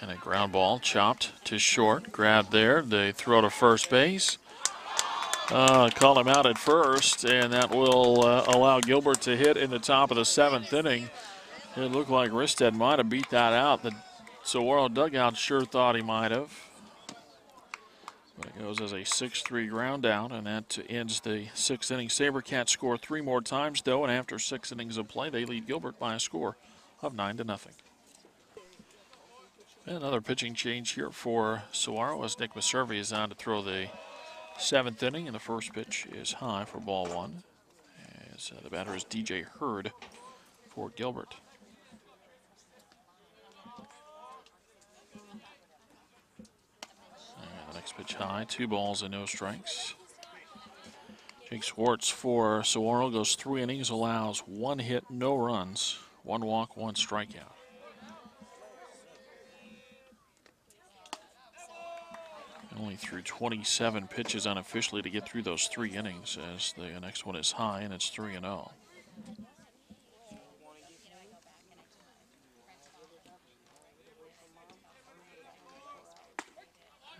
And a ground ball chopped to short. Grabbed there. They throw to first base. Uh, call him out at first, and that will uh, allow Gilbert to hit in the top of the seventh inning. It looked like Reistad might have beat that out. The Saguaro dugout sure thought he might have. But it goes as a 6-3 ground out, and that ends the sixth inning. Sabercats score three more times, though, and after six innings of play, they lead Gilbert by a score of 9 to nothing. Another pitching change here for Saguaro as Nick Maservi is on to throw the seventh inning, and the first pitch is high for ball one. As uh, the batter is DJ Hurd for Gilbert. And the next pitch high, two balls and no strikes. Jake Schwartz for Saguaro goes three innings, allows one hit, no runs, one walk, one strikeout. Only threw 27 pitches unofficially to get through those three innings as the next one is high and it's 3 and oh. 0.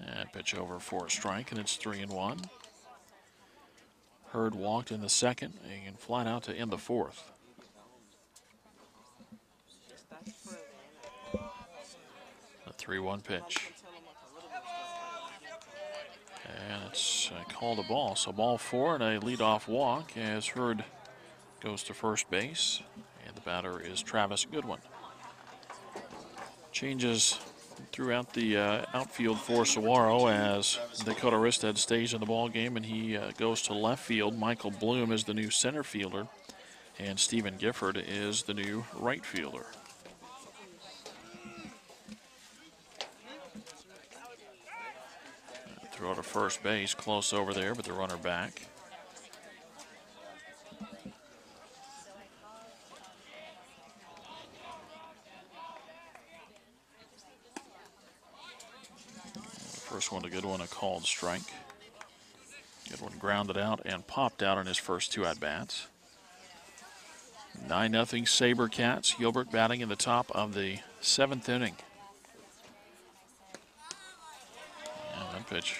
And pitch over for a strike and it's 3 and 1. Hurd walked in the second and flat out to end the fourth. The 3 1 pitch. And it's uh, called a ball. So ball four and a leadoff walk as Hurd goes to first base. And the batter is Travis Goodwin. Changes throughout the uh, outfield for Saguaro as Dakota Reistad stays in the ball game and he uh, goes to left field. Michael Bloom is the new center fielder and Stephen Gifford is the new right fielder. Throw to first base, close over there, but the runner back. First one, a good one, a called strike. Good one grounded out and popped out in his first two at bats. 9 0 Sabercats. Gilbert batting in the top of the seventh inning. And that pitch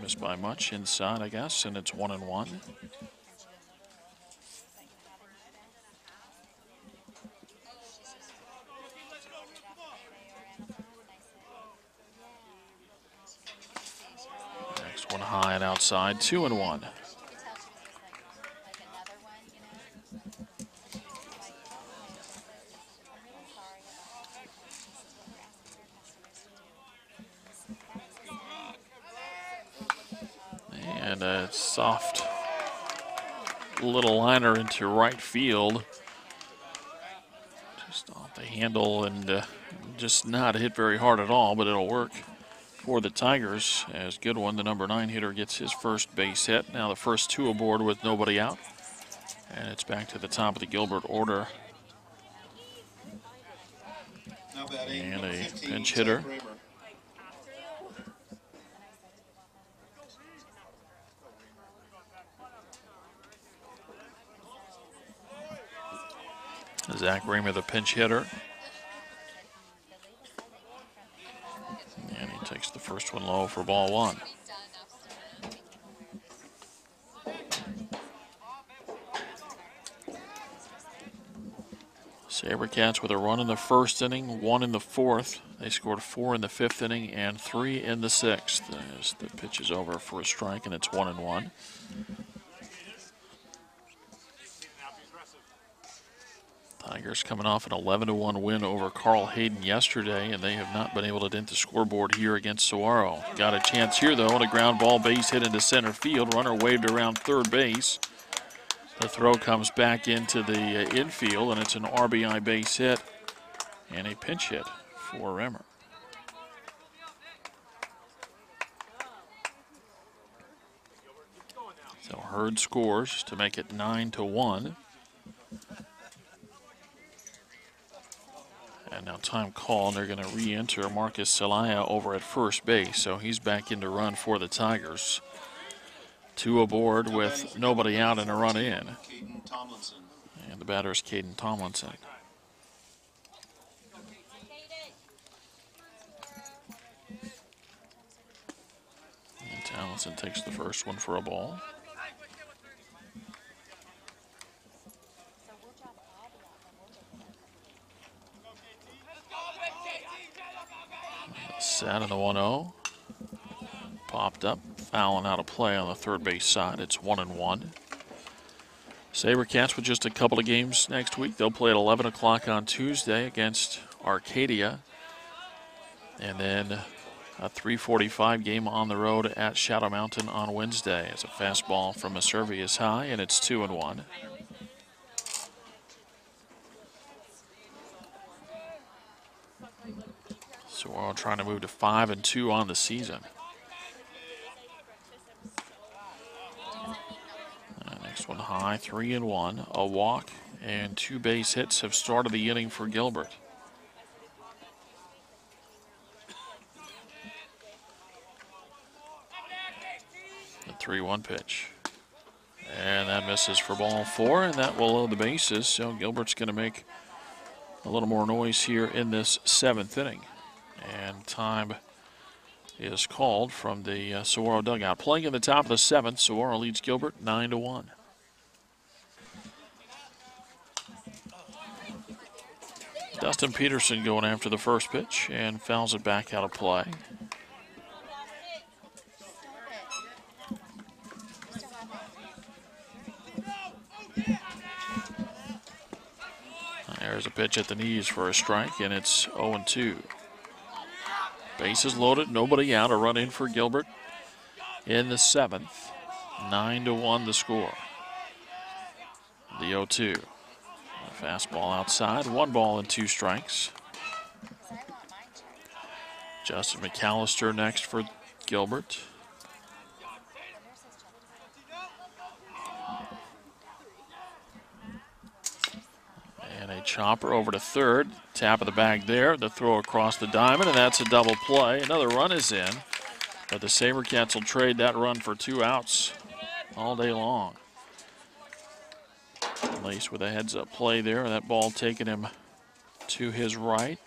missed by much inside, I guess, and it's one and one. Next one high and outside, two and one. And a soft little liner into right field. Just off the handle and uh, just not hit very hard at all, but it'll work for the Tigers as Goodwin, the number nine hitter, gets his first base hit. Now the first two aboard with nobody out. And it's back to the top of the Gilbert order. And a pinch hitter. Zach Raymer, the pinch hitter. And he takes the first one low for ball one. Sabercats with a run in the first inning, one in the fourth. They scored four in the fifth inning and three in the sixth. As the pitch is over for a strike and it's one and one. Tigers coming off an 11-1 win over Carl Hayden yesterday, and they have not been able to dent the scoreboard here against Saguaro. Got a chance here, though, on a ground ball base hit into center field. Runner waved around third base. The throw comes back into the uh, infield, and it's an RBI base hit and a pinch hit for Remmer. So Hurd scores to make it 9 to 1. Time call, and they're going to re-enter Marcus Celaya over at first base, so he's back in to run for the Tigers. Two aboard with nobody out and a run in. And the batter is Caden Tomlinson. And Tomlinson takes the first one for a ball. Set in the 1 0. Popped up, fouling out of play on the third base side. It's 1 and 1. Sabercats with just a couple of games next week. They'll play at 11 o'clock on Tuesday against Arcadia. And then a 345 game on the road at Shadow Mountain on Wednesday. It's a fastball from a is high, and it's 2 and 1. So we're all trying to move to 5 and 2 on the season. Uh, next one high, 3 and 1. A walk and two base hits have started the inning for Gilbert. The 3 1 pitch. And that misses for ball four, and that will load the bases. So Gilbert's going to make a little more noise here in this seventh inning. And time is called from the uh, Saguaro dugout. Playing in the top of the seventh, Saguaro leads Gilbert 9 to 1. Dustin Peterson going after the first pitch and fouls it back out of play. There's a pitch at the knees for a strike, and it's 0 2. Bases loaded, nobody out. A run in for Gilbert in the seventh. 9 to 1 the score. The 0 2. Fastball outside, one ball and two strikes. Justin McAllister next for Gilbert. Chopper over to third. Tap of the bag there. The throw across the diamond, and that's a double play. Another run is in. But the Sabercats will trade that run for two outs all day long. Lace with a heads up play there. That ball taking him to his right.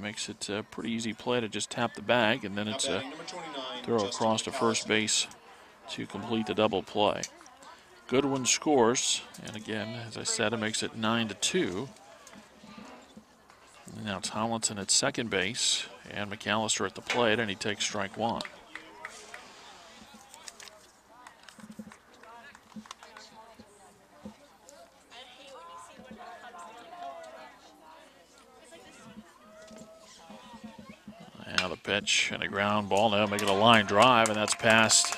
Makes it a pretty easy play to just tap the bag, and then it's a batting number 29, throw across to first base to complete the double play. Goodwin scores, and again, as I said, it makes it 9 to 2. Now Tomlinson at second base, and McAllister at the plate, and he takes strike one. Now the pitch and a ground ball. Now making a line drive, and that's past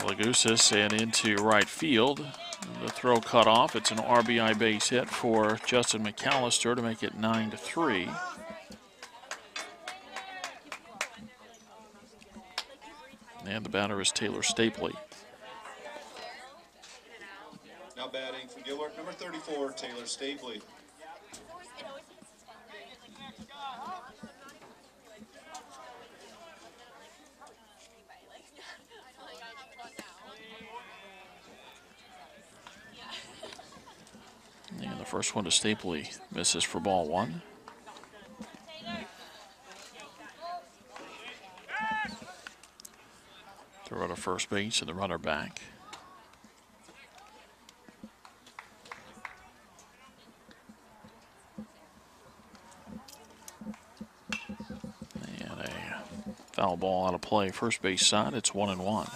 Lagusis and into right field. The throw cut off. It's an RBI base hit for Justin McAllister to make it 9 to 3. And the batter is Taylor Stapley. Now batting for Gilbert, number 34, Taylor Stapley. First one to Stapley misses for ball one. Throw to first base and the runner back. And a foul ball out of play, first base side. It's one and one.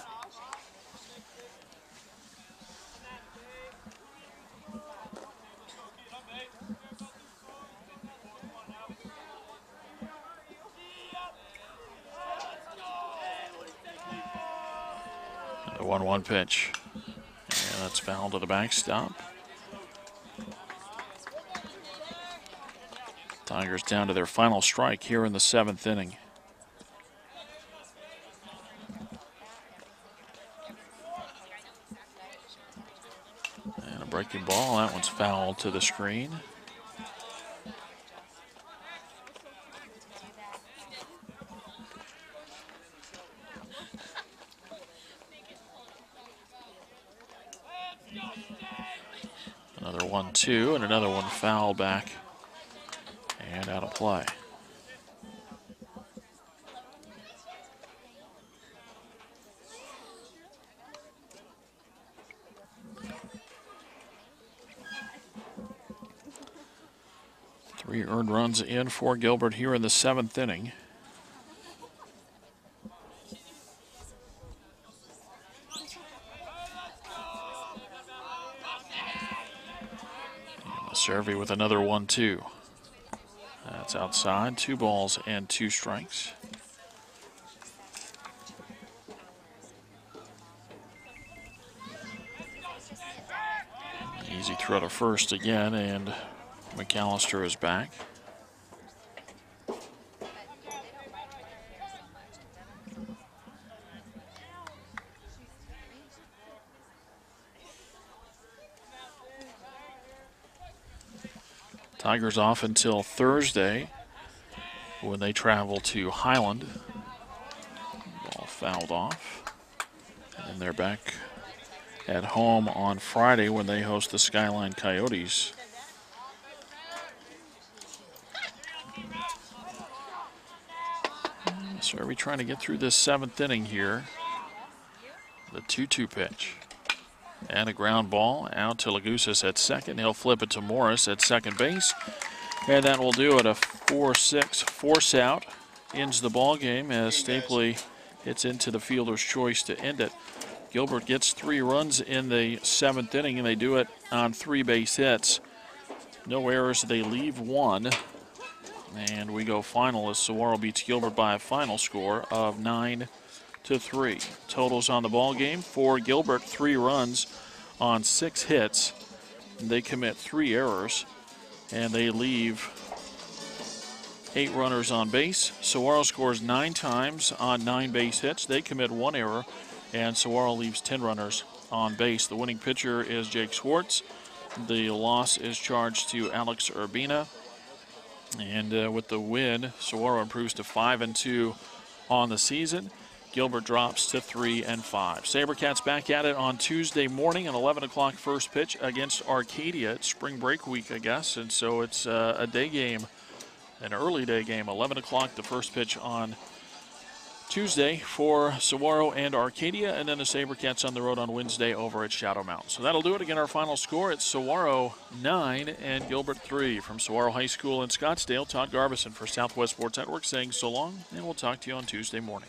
1 1 pitch. And that's foul to the backstop. Tigers down to their final strike here in the seventh inning. And a breaking ball. That one's foul to the screen. Another one, two, and another one foul back and out of play. Three earned runs in for Gilbert here in the seventh inning. With another one, two. That's outside. Two balls and two strikes. Easy throw to first again, and McAllister is back. Tigers off until Thursday when they travel to Highland. Ball fouled off. And they're back at home on Friday when they host the Skyline Coyotes. So are we trying to get through this seventh inning here? The 2-2 pitch. And a ground ball out to Lagusis at second. He'll flip it to Morris at second base. And that will do it. A 4-6 force out ends the ball game as Stapley hits into the fielder's choice to end it. Gilbert gets three runs in the seventh inning, and they do it on three base hits. No errors. They leave one. And we go final as Saguaro beats Gilbert by a final score of 9 to 3. Totals on the ball game for Gilbert, three runs on six hits. They commit three errors, and they leave eight runners on base. Saguaro scores nine times on nine base hits. They commit one error, and Saguaro leaves 10 runners on base. The winning pitcher is Jake Schwartz. The loss is charged to Alex Urbina. And uh, with the win, Saguaro improves to 5 and 2 on the season. Gilbert drops to 3 and 5. Sabercats back at it on Tuesday morning, an 11 o'clock first pitch against Arcadia. It's spring break week, I guess, and so it's uh, a day game, an early day game, 11 o'clock, the first pitch on Tuesday for Saguaro and Arcadia, and then the Sabercats on the road on Wednesday over at Shadow Mountain. So that'll do it. Again, our final score it's Saguaro 9 and Gilbert 3 from Saguaro High School in Scottsdale. Todd Garbison for Southwest Sports Network saying so long, and we'll talk to you on Tuesday morning.